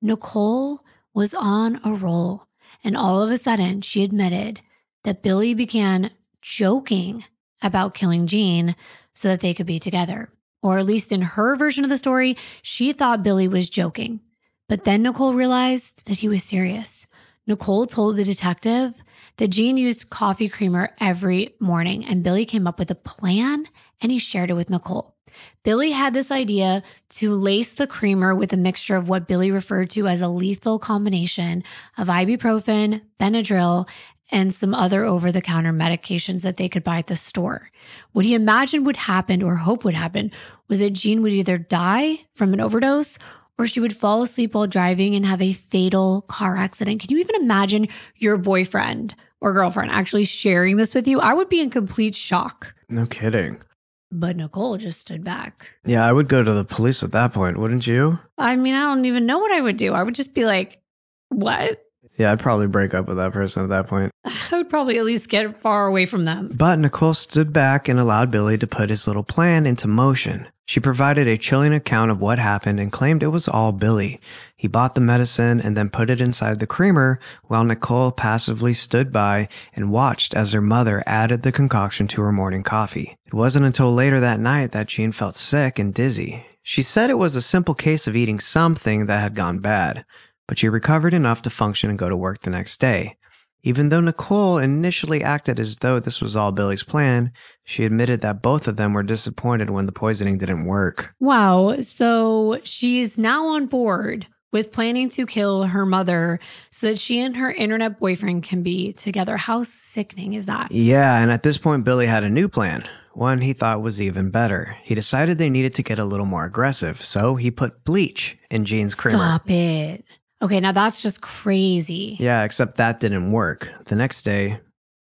Nicole was on a roll, and all of a sudden she admitted that Billy began joking about killing Jeanne so that they could be together. Or at least in her version of the story, she thought Billy was joking. But then Nicole realized that he was serious. Nicole told the detective that Jeanne used coffee creamer every morning, and Billy came up with a plan and he shared it with Nicole. Billy had this idea to lace the creamer with a mixture of what Billy referred to as a lethal combination of ibuprofen, Benadryl, and some other over the counter medications that they could buy at the store. What he imagined would happen or hope would happen was that Jeanne would either die from an overdose or she would fall asleep while driving and have a fatal car accident. Can you even imagine your boyfriend or girlfriend actually sharing this with you? I would be in complete shock. No kidding. But Nicole just stood back. Yeah, I would go to the police at that point, wouldn't you? I mean, I don't even know what I would do. I would just be like, what? Yeah, I'd probably break up with that person at that point. I would probably at least get far away from them. But Nicole stood back and allowed Billy to put his little plan into motion. She provided a chilling account of what happened and claimed it was all Billy. He bought the medicine and then put it inside the creamer while Nicole passively stood by and watched as her mother added the concoction to her morning coffee. It wasn't until later that night that Jeanne felt sick and dizzy. She said it was a simple case of eating something that had gone bad, but she recovered enough to function and go to work the next day. Even though Nicole initially acted as though this was all Billy's plan, she admitted that both of them were disappointed when the poisoning didn't work. Wow. So she's now on board with planning to kill her mother so that she and her internet boyfriend can be together. How sickening is that? Yeah, and at this point, Billy had a new plan. One he thought was even better. He decided they needed to get a little more aggressive, so he put bleach in Jeanne's creamer. Stop it. Okay, now that's just crazy. Yeah, except that didn't work. The next day,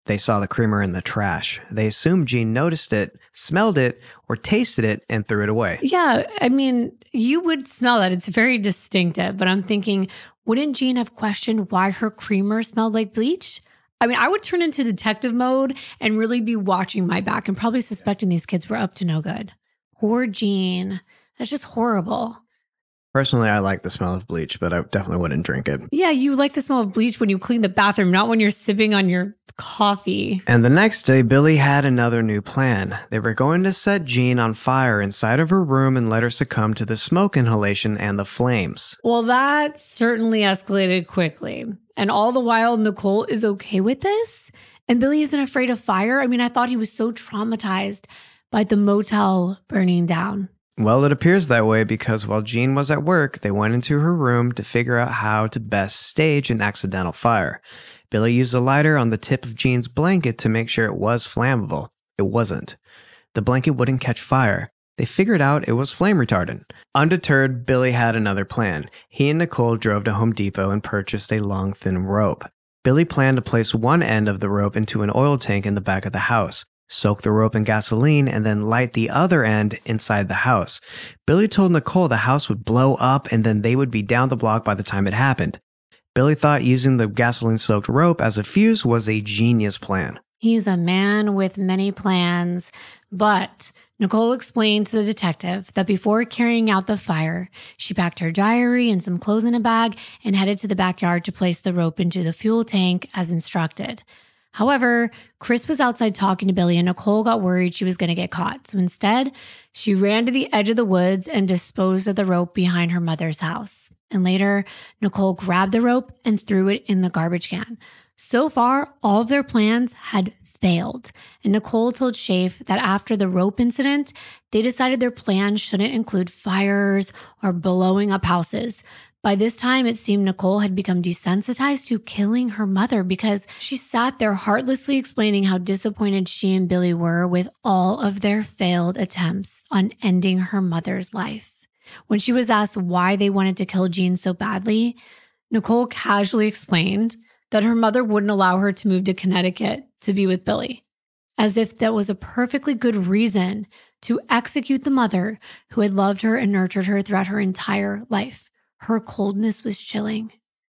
they saw the creamer in the trash. They assumed Jeanne noticed it, smelled it, or tasted it and threw it away. Yeah, I mean, you would smell that. It's very distinctive, but I'm thinking, wouldn't Jeanne have questioned why her creamer smelled like bleach? I mean, I would turn into detective mode and really be watching my back and probably suspecting these kids were up to no good. Poor Jeanne. That's just horrible. Personally, I like the smell of bleach, but I definitely wouldn't drink it. Yeah, you like the smell of bleach when you clean the bathroom, not when you're sipping on your coffee. And the next day, Billy had another new plan. They were going to set Jeanne on fire inside of her room and let her succumb to the smoke inhalation and the flames. Well, that certainly escalated quickly. And all the while, Nicole is okay with this. And Billy isn't afraid of fire. I mean, I thought he was so traumatized by the motel burning down. Well, it appears that way because while Jeanne was at work, they went into her room to figure out how to best stage an accidental fire. Billy used a lighter on the tip of Jeanne's blanket to make sure it was flammable. It wasn't. The blanket wouldn't catch fire. They figured out it was flame retardant. Undeterred, Billy had another plan. He and Nicole drove to Home Depot and purchased a long, thin rope. Billy planned to place one end of the rope into an oil tank in the back of the house soak the rope in gasoline, and then light the other end inside the house. Billy told Nicole the house would blow up and then they would be down the block by the time it happened. Billy thought using the gasoline soaked rope as a fuse was a genius plan. He's a man with many plans, but Nicole explained to the detective that before carrying out the fire, she packed her diary and some clothes in a bag and headed to the backyard to place the rope into the fuel tank as instructed. However, Chris was outside talking to Billy, and Nicole got worried she was going to get caught. So instead, she ran to the edge of the woods and disposed of the rope behind her mother's house. And later, Nicole grabbed the rope and threw it in the garbage can. So far, all of their plans had failed. And Nicole told Schaeff that after the rope incident, they decided their plan shouldn't include fires or blowing up houses. By this time, it seemed Nicole had become desensitized to killing her mother because she sat there heartlessly explaining how disappointed she and Billy were with all of their failed attempts on ending her mother's life. When she was asked why they wanted to kill Jeanne so badly, Nicole casually explained that her mother wouldn't allow her to move to Connecticut to be with Billy, as if that was a perfectly good reason to execute the mother who had loved her and nurtured her throughout her entire life. Her coldness was chilling.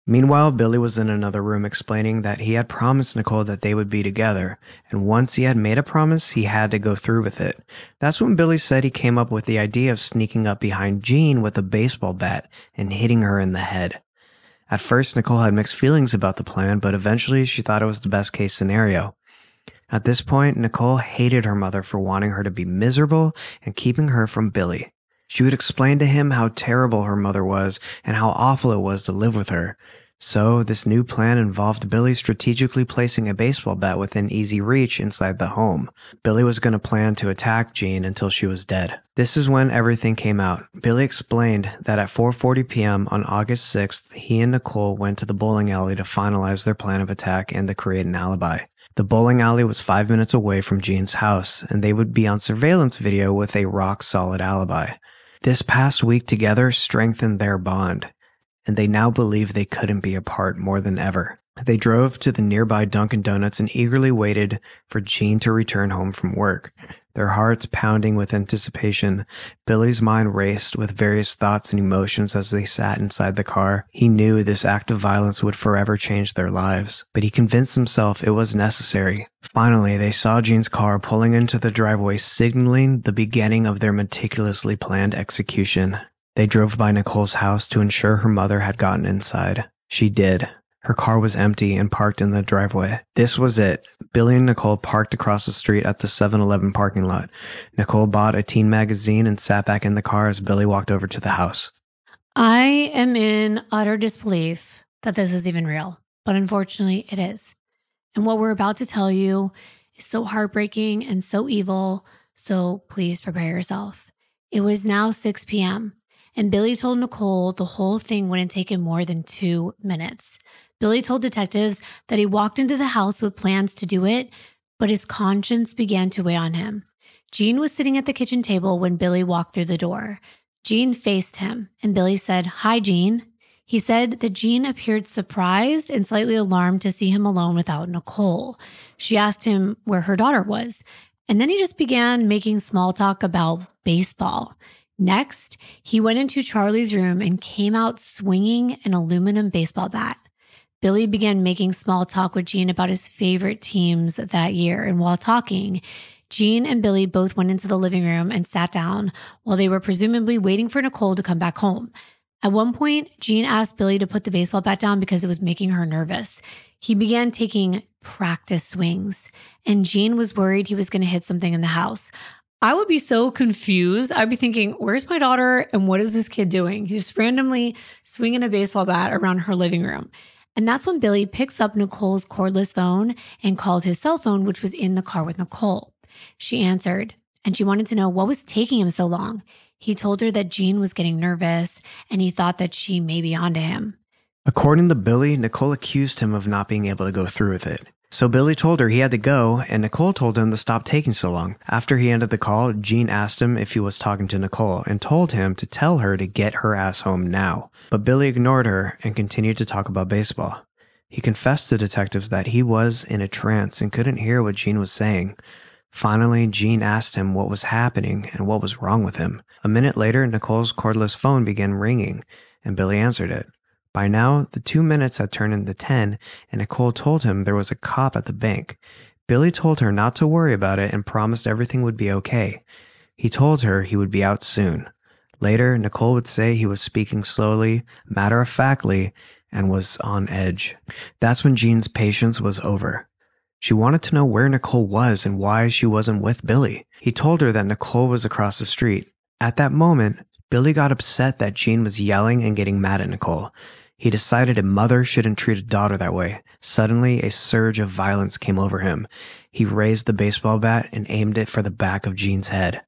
Meanwhile, Billy was in another room explaining that he had promised Nicole that they would be together, and once he had made a promise, he had to go through with it. That's when Billy said he came up with the idea of sneaking up behind Jeanne with a baseball bat and hitting her in the head. At first, Nicole had mixed feelings about the plan, but eventually she thought it was the best case scenario. At this point, Nicole hated her mother for wanting her to be miserable and keeping her from Billy. She would explain to him how terrible her mother was and how awful it was to live with her. So, this new plan involved Billy strategically placing a baseball bat within easy reach inside the home. Billy was going to plan to attack Jeanne until she was dead. This is when everything came out. Billy explained that at 4:40 p.m. on August 6th, he and Nicole went to the bowling alley to finalize their plan of attack and to create an alibi. The bowling alley was 5 minutes away from Jeanne's house, and they would be on surveillance video with a rock solid alibi. This past week together strengthened their bond and they now believe they couldn't be apart more than ever. They drove to the nearby Dunkin' Donuts and eagerly waited for Jeanne to return home from work. Their hearts pounding with anticipation, Billy's mind raced with various thoughts and emotions as they sat inside the car. He knew this act of violence would forever change their lives, but he convinced himself it was necessary. Finally, they saw Jeanne's car pulling into the driveway, signaling the beginning of their meticulously planned execution. They drove by Nicole's house to ensure her mother had gotten inside. She did. Her car was empty and parked in the driveway. This was it. Billy and Nicole parked across the street at the 7 Eleven parking lot. Nicole bought a teen magazine and sat back in the car as Billy walked over to the house. I am in utter disbelief that this is even real, but unfortunately, it is. And what we're about to tell you is so heartbreaking and so evil. So please prepare yourself. It was now 6 p.m. And Billy told Nicole the whole thing wouldn't take him more than two minutes. Billy told detectives that he walked into the house with plans to do it, but his conscience began to weigh on him. Jeanne was sitting at the kitchen table when Billy walked through the door. Jeanne faced him, and Billy said, Hi, Jeanne. He said that Jeanne appeared surprised and slightly alarmed to see him alone without Nicole. She asked him where her daughter was, and then he just began making small talk about baseball. Next, he went into Charlie's room and came out swinging an aluminum baseball bat. Billy began making small talk with Jeanne about his favorite teams that year. And while talking, Jeanne and Billy both went into the living room and sat down while they were presumably waiting for Nicole to come back home. At one point, Jeanne asked Billy to put the baseball bat down because it was making her nervous. He began taking practice swings, and Jeanne was worried he was going to hit something in the house. I would be so confused. I'd be thinking, where's my daughter and what is this kid doing? He's randomly swinging a baseball bat around her living room. And that's when Billy picks up Nicole's cordless phone and called his cell phone, which was in the car with Nicole. She answered and she wanted to know what was taking him so long. He told her that Jeanne was getting nervous and he thought that she may be onto him. According to Billy, Nicole accused him of not being able to go through with it. So Billy told her he had to go, and Nicole told him to stop taking so long. After he ended the call, Jeanne asked him if he was talking to Nicole and told him to tell her to get her ass home now. But Billy ignored her and continued to talk about baseball. He confessed to detectives that he was in a trance and couldn't hear what Jeanne was saying. Finally, Jeanne asked him what was happening and what was wrong with him. A minute later, Nicole's cordless phone began ringing, and Billy answered it. By now, the two minutes had turned into 10, and Nicole told him there was a cop at the bank. Billy told her not to worry about it and promised everything would be okay. He told her he would be out soon. Later, Nicole would say he was speaking slowly, matter of factly, and was on edge. That's when Jeanne's patience was over. She wanted to know where Nicole was and why she wasn't with Billy. He told her that Nicole was across the street. At that moment, Billy got upset that Jeanne was yelling and getting mad at Nicole. He decided a mother shouldn't treat a daughter that way. Suddenly, a surge of violence came over him. He raised the baseball bat and aimed it for the back of Jeanne's head.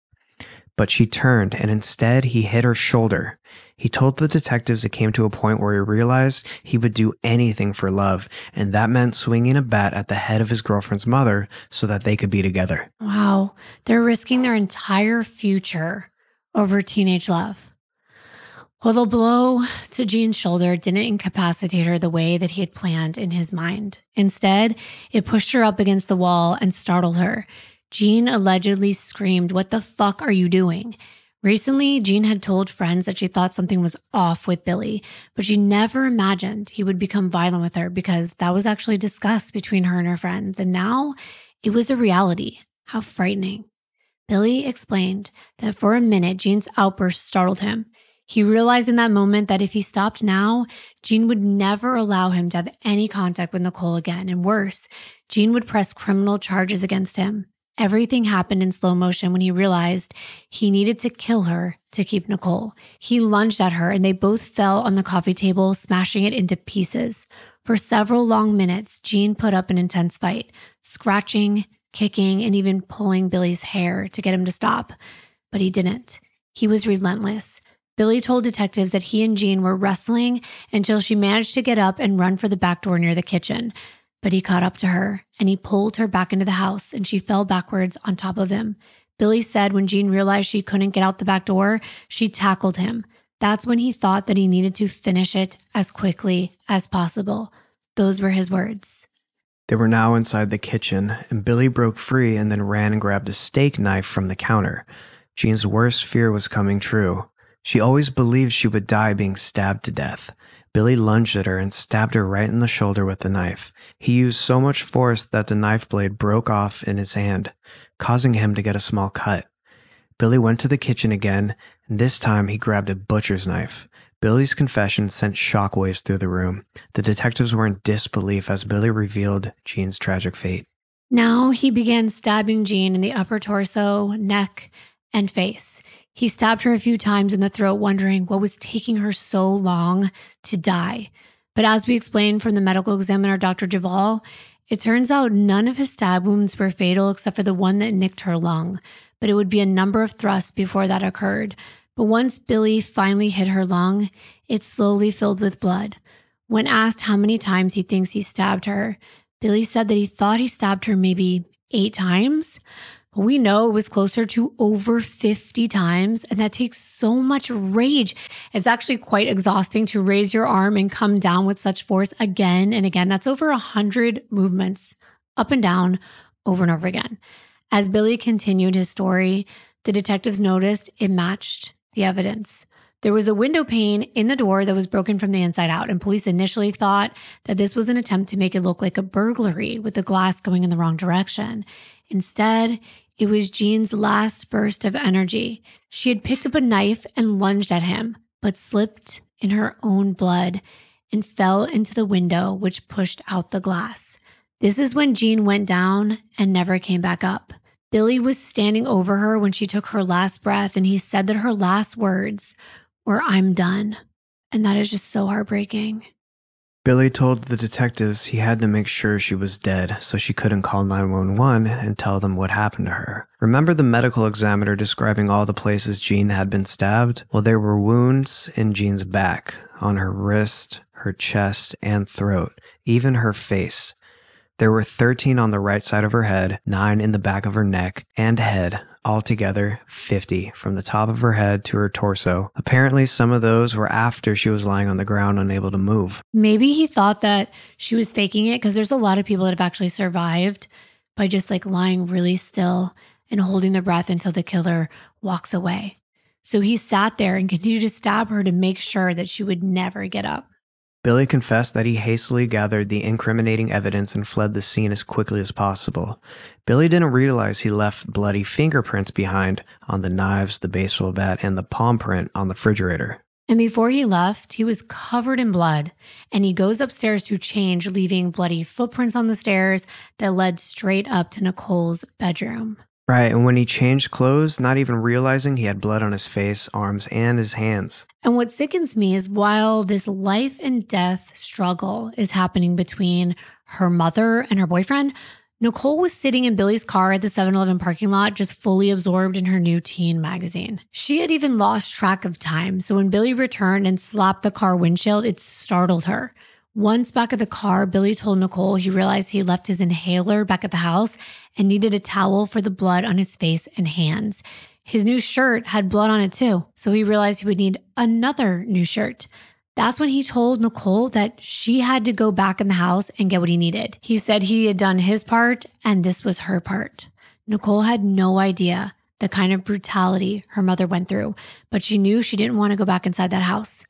But she turned, and instead, he hit her shoulder. He told the detectives it came to a point where he realized he would do anything for love, and that meant swinging a bat at the head of his girlfriend's mother so that they could be together. Wow. They're risking their entire future over teenage love. Well, the blow to Jeanne's shoulder didn't incapacitate her the way that he had planned in his mind. Instead, it pushed her up against the wall and startled her. Jeanne allegedly screamed, What the fuck are you doing? Recently, Jeanne had told friends that she thought something was off with Billy, but she never imagined he would become violent with her because that was actually discussed between her and her friends. And now it was a reality. How frightening. Billy explained that for a minute, Jeanne's outburst startled him. He realized in that moment that if he stopped now, Jeanne would never allow him to have any contact with Nicole again. And worse, Jeanne would press criminal charges against him. Everything happened in slow motion when he realized he needed to kill her to keep Nicole. He lunged at her and they both fell on the coffee table, smashing it into pieces. For several long minutes, Jeanne put up an intense fight, scratching, kicking, and even pulling Billy's hair to get him to stop. But he didn't. He was relentless. Billy told detectives that he and Jeanne were wrestling until she managed to get up and run for the back door near the kitchen. But he caught up to her and he pulled her back into the house and she fell backwards on top of him. Billy said when Jeanne realized she couldn't get out the back door, she tackled him. That's when he thought that he needed to finish it as quickly as possible. Those were his words. They were now inside the kitchen, and Billy broke free and then ran and grabbed a steak knife from the counter. Jeanne's worst fear was coming true. She always believed she would die being stabbed to death. Billy lunged at her and stabbed her right in the shoulder with the knife. He used so much force that the knife blade broke off in his hand, causing him to get a small cut. Billy went to the kitchen again, and this time he grabbed a butcher's knife. Billy's confession sent shockwaves through the room. The detectives were in disbelief as Billy revealed Jeanne's tragic fate. Now he began stabbing Jeanne in the upper torso, neck, and face. He stabbed her a few times in the throat, wondering what was taking her so long to die. But as we explained from the medical examiner, Dr. Duval, it turns out none of his stab wounds were fatal except for the one that nicked her lung. But it would be a number of thrusts before that occurred. But once Billy finally hit her lung, it slowly filled with blood. When asked how many times he thinks he stabbed her, Billy said that he thought he stabbed her maybe eight times. We know it was closer to over 50 times, and that takes so much rage. It's actually quite exhausting to raise your arm and come down with such force again and again. That's over a 100 movements up and down over and over again. As Billy continued his story, the detectives noticed it matched the evidence. There was a window pane in the door that was broken from the inside out, and police initially thought that this was an attempt to make it look like a burglary with the glass going in the wrong direction. Instead, it was Jeanne's last burst of energy. She had picked up a knife and lunged at him, but slipped in her own blood and fell into the window, which pushed out the glass. This is when Jeanne went down and never came back up. Billy was standing over her when she took her last breath, and he said that her last words were, I'm done. And that is just so heartbreaking. Billy told the detectives he had to make sure she was dead so she couldn't call 911 and tell them what happened to her. Remember the medical examiner describing all the places Jeanne had been stabbed? Well, there were wounds in Jeanne's back, on her wrist, her chest, and throat, even her face. There were 13 on the right side of her head, 9 in the back of her neck and head, altogether 50 from the top of her head to her torso. Apparently, some of those were after she was lying on the ground, unable to move. Maybe he thought that she was faking it because there's a lot of people that have actually survived by just like lying really still and holding their breath until the killer walks away. So he sat there and continued to stab her to make sure that she would never get up. Billy confessed that he hastily gathered the incriminating evidence and fled the scene as quickly as possible. Billy didn't realize he left bloody fingerprints behind on the knives, the baseball bat, and the palm print on the refrigerator. And before he left, he was covered in blood and he goes upstairs to change, leaving bloody footprints on the stairs that led straight up to Nicole's bedroom. Right, and when he changed clothes, not even realizing he had blood on his face, arms, and his hands. And what sickens me is while this life and death struggle is happening between her mother and her boyfriend, Nicole was sitting in Billy's car at the 7 Eleven parking lot, just fully absorbed in her new teen magazine. She had even lost track of time, so when Billy returned and slapped the car windshield, it startled her. Once back at the car, Billy told Nicole he realized he left his inhaler back at the house and needed a towel for the blood on his face and hands. His new shirt had blood on it too, so he realized he would need another new shirt. That's when he told Nicole that she had to go back in the house and get what he needed. He said he had done his part and this was her part. Nicole had no idea the kind of brutality her mother went through, but she knew she didn't want to go back inside that house.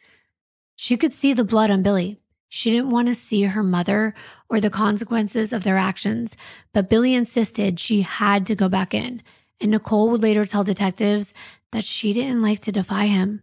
She could see the blood on Billy, she didn't want to see her mother or the consequences of their actions, but Billy insisted she had to go back in. And Nicole would later tell detectives that she didn't like to defy him.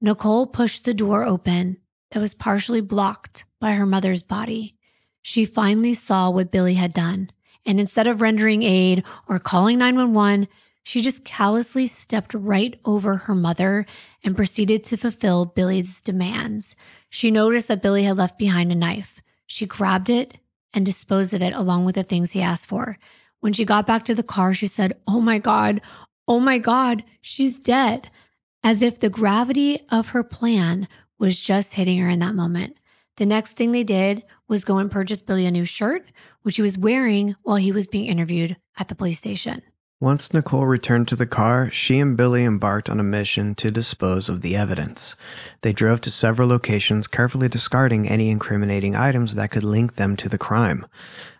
Nicole pushed the door open that was partially blocked by her mother's body. She finally saw what Billy had done, And instead of rendering aid or calling 911, she just callously stepped right over her mother and proceeded to fulfill Billy's demands. She noticed that Billy had left behind a knife. She grabbed it and disposed of it along with the things he asked for. When she got back to the car, she said, Oh my God, oh my God, she's dead. As if the gravity of her plan was just hitting her in that moment. The next thing they did was go and purchase Billy a new shirt, which he was wearing while he was being interviewed at the police station. Once Nicole returned to the car, she and Billy embarked on a mission to dispose of the evidence. They drove to several locations, carefully discarding any incriminating items that could link them to the crime.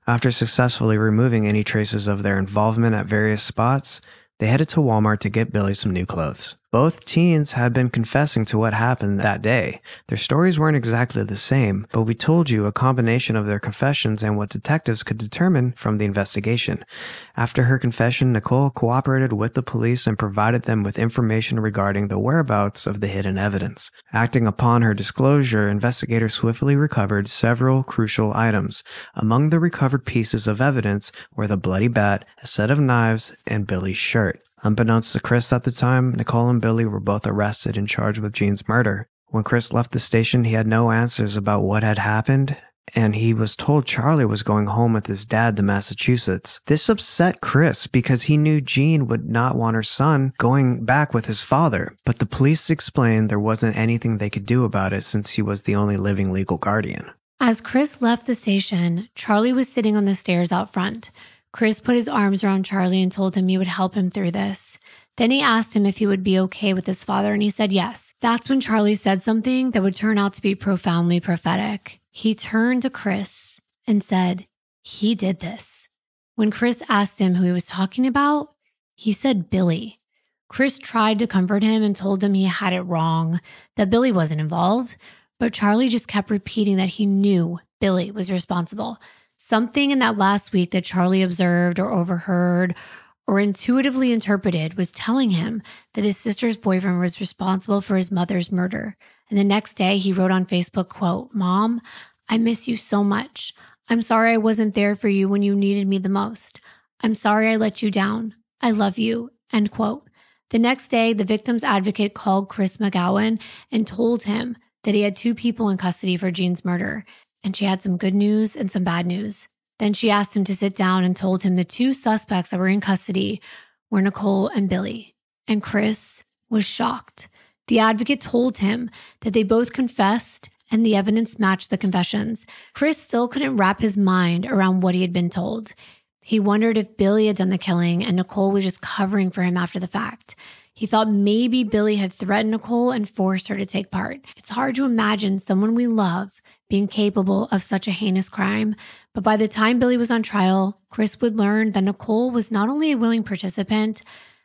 After successfully removing any traces of their involvement at various spots, they headed to Walmart to get Billy some new clothes. Both teens had been confessing to what happened that day. Their stories weren't exactly the same, but we told you a combination of their confessions and what detectives could determine from the investigation. After her confession, Nicole cooperated with the police and provided them with information regarding the whereabouts of the hidden evidence. Acting upon her disclosure, investigators swiftly recovered several crucial items. Among the recovered pieces of evidence were the bloody bat, a set of knives, and Billy's shirt. Unbeknownst to Chris at the time, Nicole and Billy were both arrested and charged with Jeanne's murder. When Chris left the station, he had no answers about what had happened, and he was told Charlie was going home with his dad to Massachusetts. This upset Chris because he knew Jeanne would not want her son going back with his father, but the police explained there wasn't anything they could do about it since he was the only living legal guardian. As Chris left the station, Charlie was sitting on the stairs out front. Chris put his arms around Charlie and told him he would help him through this. Then he asked him if he would be okay with his father, and he said yes. That's when Charlie said something that would turn out to be profoundly prophetic. He turned to Chris and said, He did this. When Chris asked him who he was talking about, he said Billy. Chris tried to comfort him and told him he had it wrong, that Billy wasn't involved, but Charlie just kept repeating that he knew Billy was responsible. Something in that last week that Charlie observed or overheard or intuitively interpreted was telling him that his sister's boyfriend was responsible for his mother's murder. And the next day he wrote on Facebook, quote, Mom, I miss you so much. I'm sorry I wasn't there for you when you needed me the most. I'm sorry I let you down. I love you. End quote. The next day, the victim's advocate called Chris McGowan and told him that he had two people in custody for Jeanne's murder and she had some good news and some bad news. Then she asked him to sit down and told him the two suspects that were in custody were Nicole and Billy. And Chris was shocked. The advocate told him that they both confessed and the evidence matched the confessions. Chris still couldn't wrap his mind around what he had been told. He wondered if Billy had done the killing and Nicole was just covering for him after the fact. He thought maybe Billy had threatened Nicole and forced her to take part. It's hard to imagine someone we love being capable of such a heinous crime. But by the time Billy was on trial, Chris would learn that Nicole was not only a willing participant,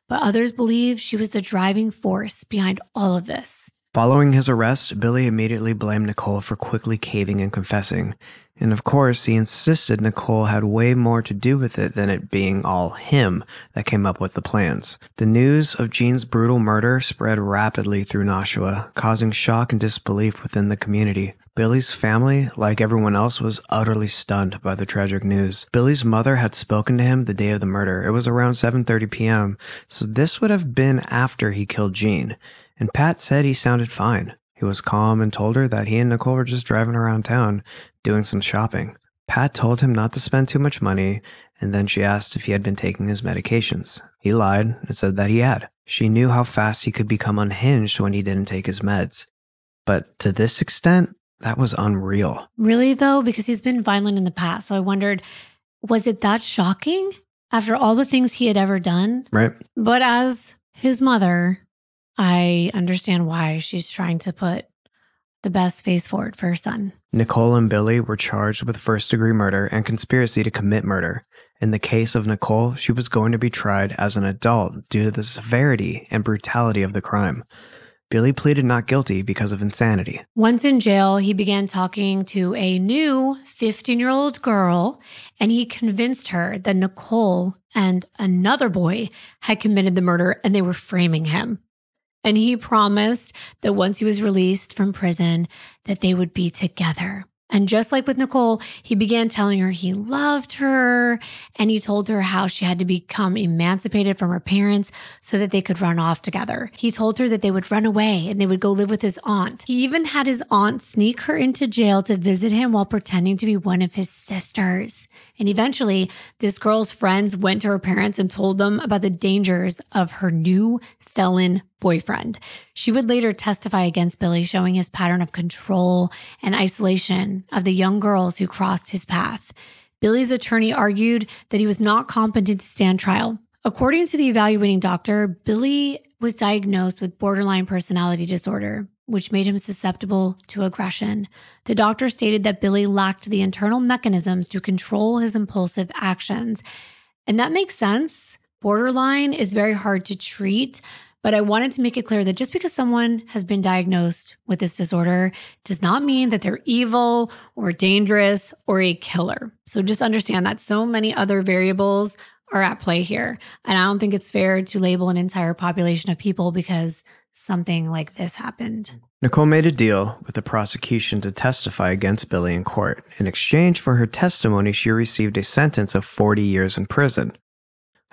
but others believe she was the driving force behind all of this. Following his arrest, Billy immediately blamed Nicole for quickly caving and confessing. And of course, he insisted Nicole had way more to do with it than it being all him that came up with the plans. The news of Jeanne's brutal murder spread rapidly through Nashua, causing shock and disbelief within the community. Billy's family, like everyone else, was utterly stunned by the tragic news. Billy's mother had spoken to him the day of the murder. It was around 7:30 p.m., so this would have been after he killed Jeanne. And Pat said he sounded fine. He was calm and told her that he and Nicole were just driving around town doing some shopping. Pat told him not to spend too much money, and then she asked if he had been taking his medications. He lied and said that he had. She knew how fast he could become unhinged when he didn't take his meds. But to this extent, that was unreal. Really, though, because he's been violent in the past. So I wondered, was it that shocking after all the things he had ever done? Right. But as his mother, I understand why she's trying to put the best face forward for her son. Nicole and Billy were charged with first degree murder and conspiracy to commit murder. In the case of Nicole, she was going to be tried as an adult due to the severity and brutality of the crime. Billy pleaded not guilty because of insanity. Once in jail, he began talking to a new 15 year old girl, and he convinced her that Nicole and another boy had committed the murder and they were framing him. And he promised that once he was released from prison, that they would be together. And just like with Nicole, he began telling her he loved her and he told her how she had to become emancipated from her parents so that they could run off together. He told her that they would run away and they would go live with his aunt. He even had his aunt sneak her into jail to visit him while pretending to be one of his sisters. And eventually, this girl's friends went to her parents and told them about the dangers of her new felon boyfriend. She would later testify against Billy, showing his pattern of control and isolation of the young girls who crossed his path. Billy's attorney argued that he was not competent to stand trial. According to the evaluating doctor, Billy was diagnosed with borderline personality disorder, which made him susceptible to aggression. The doctor stated that Billy lacked the internal mechanisms to control his impulsive actions. And that makes sense. Borderline is very hard to treat, but I wanted to make it clear that just because someone has been diagnosed with this disorder does not mean that they're evil or dangerous or a killer. So just understand that so many other variables are at play here. And I don't think it's fair to label an entire population of people because something like this happened. Nicole made a deal with the prosecution to testify against Billy in court. In exchange for her testimony, she received a sentence of 40 years in prison.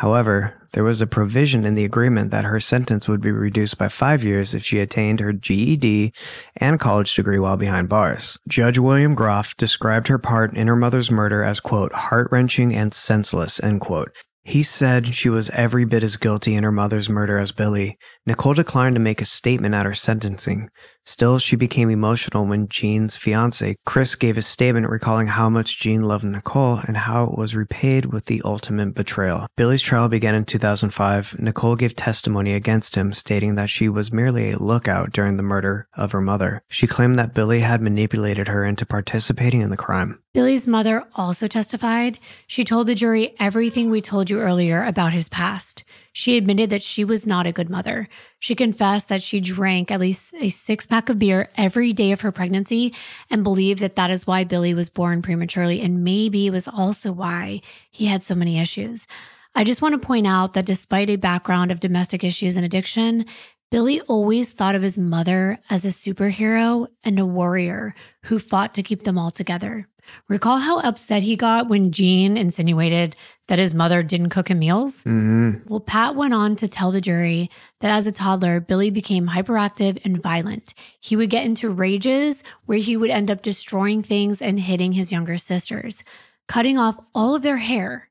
However, there was a provision in the agreement that her sentence would be reduced by five years if she attained her GED and college degree while behind bars. Judge William Groff described her part in her mother's murder as, quote, heart wrenching and senseless, end quote. He said she was every bit as guilty in her mother's murder as Billy. Nicole declined to make a statement at her sentencing. Still, she became emotional when Jeanne's fiance, Chris, gave a statement recalling how much Jeanne loved Nicole and how it was repaid with the ultimate betrayal. Billy's trial began in 2005. Nicole gave testimony against him, stating that she was merely a lookout during the murder of her mother. She claimed that Billy had manipulated her into participating in the crime. Billy's mother also testified. She told the jury everything we told you earlier about his past. She admitted that she was not a good mother. She confessed that she drank at least a six pack of beer every day of her pregnancy and believed that that is why Billy was born prematurely and maybe it was also why he had so many issues. I just want to point out that despite a background of domestic issues and addiction, Billy always thought of his mother as a superhero and a warrior who fought to keep them all together. Recall how upset he got when Jeanne insinuated that his mother didn't cook him meals? Mm-hmm. Well, Pat went on to tell the jury that as a toddler, Billy became hyperactive and violent. He would get into rages where he would end up destroying things and hitting his younger sisters, cutting off all of their hair,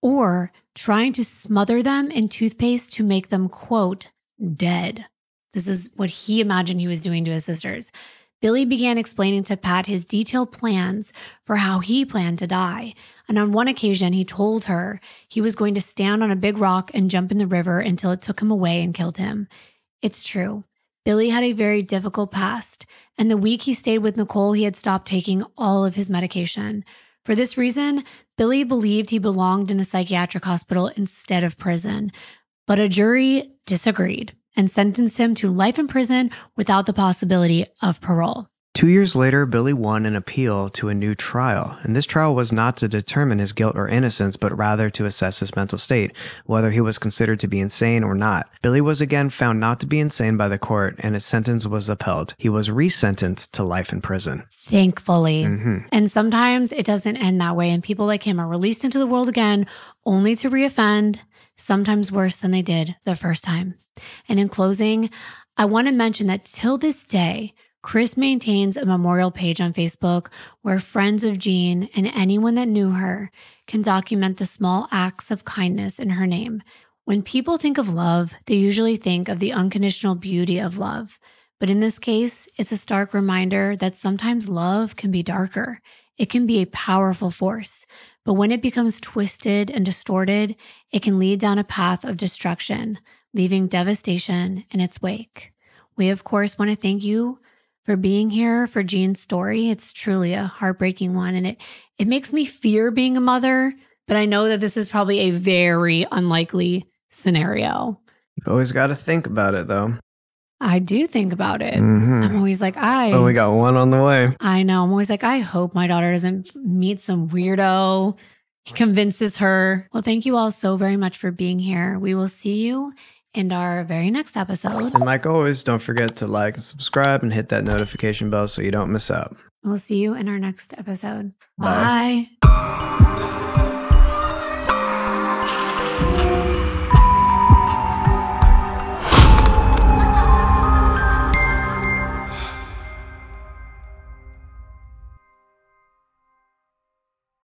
or trying to smother them in toothpaste to make them, quote, dead. This is what he imagined he was doing to his sisters. Billy began explaining to Pat his detailed plans for how he planned to die. And on one occasion, he told her he was going to stand on a big rock and jump in the river until it took him away and killed him. It's true. Billy had a very difficult past, and the week he stayed with Nicole, he had stopped taking all of his medication. For this reason, Billy believed he belonged in a psychiatric hospital instead of prison. But a jury disagreed and sentenced him to life in prison without the possibility of parole. Two years later, Billy won an appeal to a new trial, and this trial was not to determine his guilt or innocence, but rather to assess his mental state, whether he was considered to be insane or not. Billy was again found not to be insane by the court, and his sentence was upheld. He was resentenced to life in prison. Thankfully. hmm And sometimes it doesn't end that way, and people like him are released into the world again only to reoffend, sometimes worse than they did the first time. And in closing, I want to mention that till this day, Chris maintains a memorial page on Facebook where friends of Jeanne and anyone that knew her can document the small acts of kindness in her name. When people think of love, they usually think of the unconditional beauty of love. But in this case, it's a stark reminder that sometimes love can be darker. It can be a powerful force, but when it becomes twisted and distorted, it can lead down a path of destruction, leaving devastation in its wake. We, of course, want to thank you for being here for Jeanne's story. It's truly a heartbreaking one, and it, it makes me fear being a mother, but I know that this is probably a very unlikely scenario. You've always got to think about it, though. I do think about it. hmm I'm always like, I. Oh, we got one on the way. I know. I'm always like, I hope my daughter doesn't meet some weirdo. He convinces her. Well, thank you all so very much for being here. We will see you in our very next episode. And like always, don't forget to like and subscribe and hit that notification bell so you don't miss out. We'll see you in our next episode. Bye. Bye.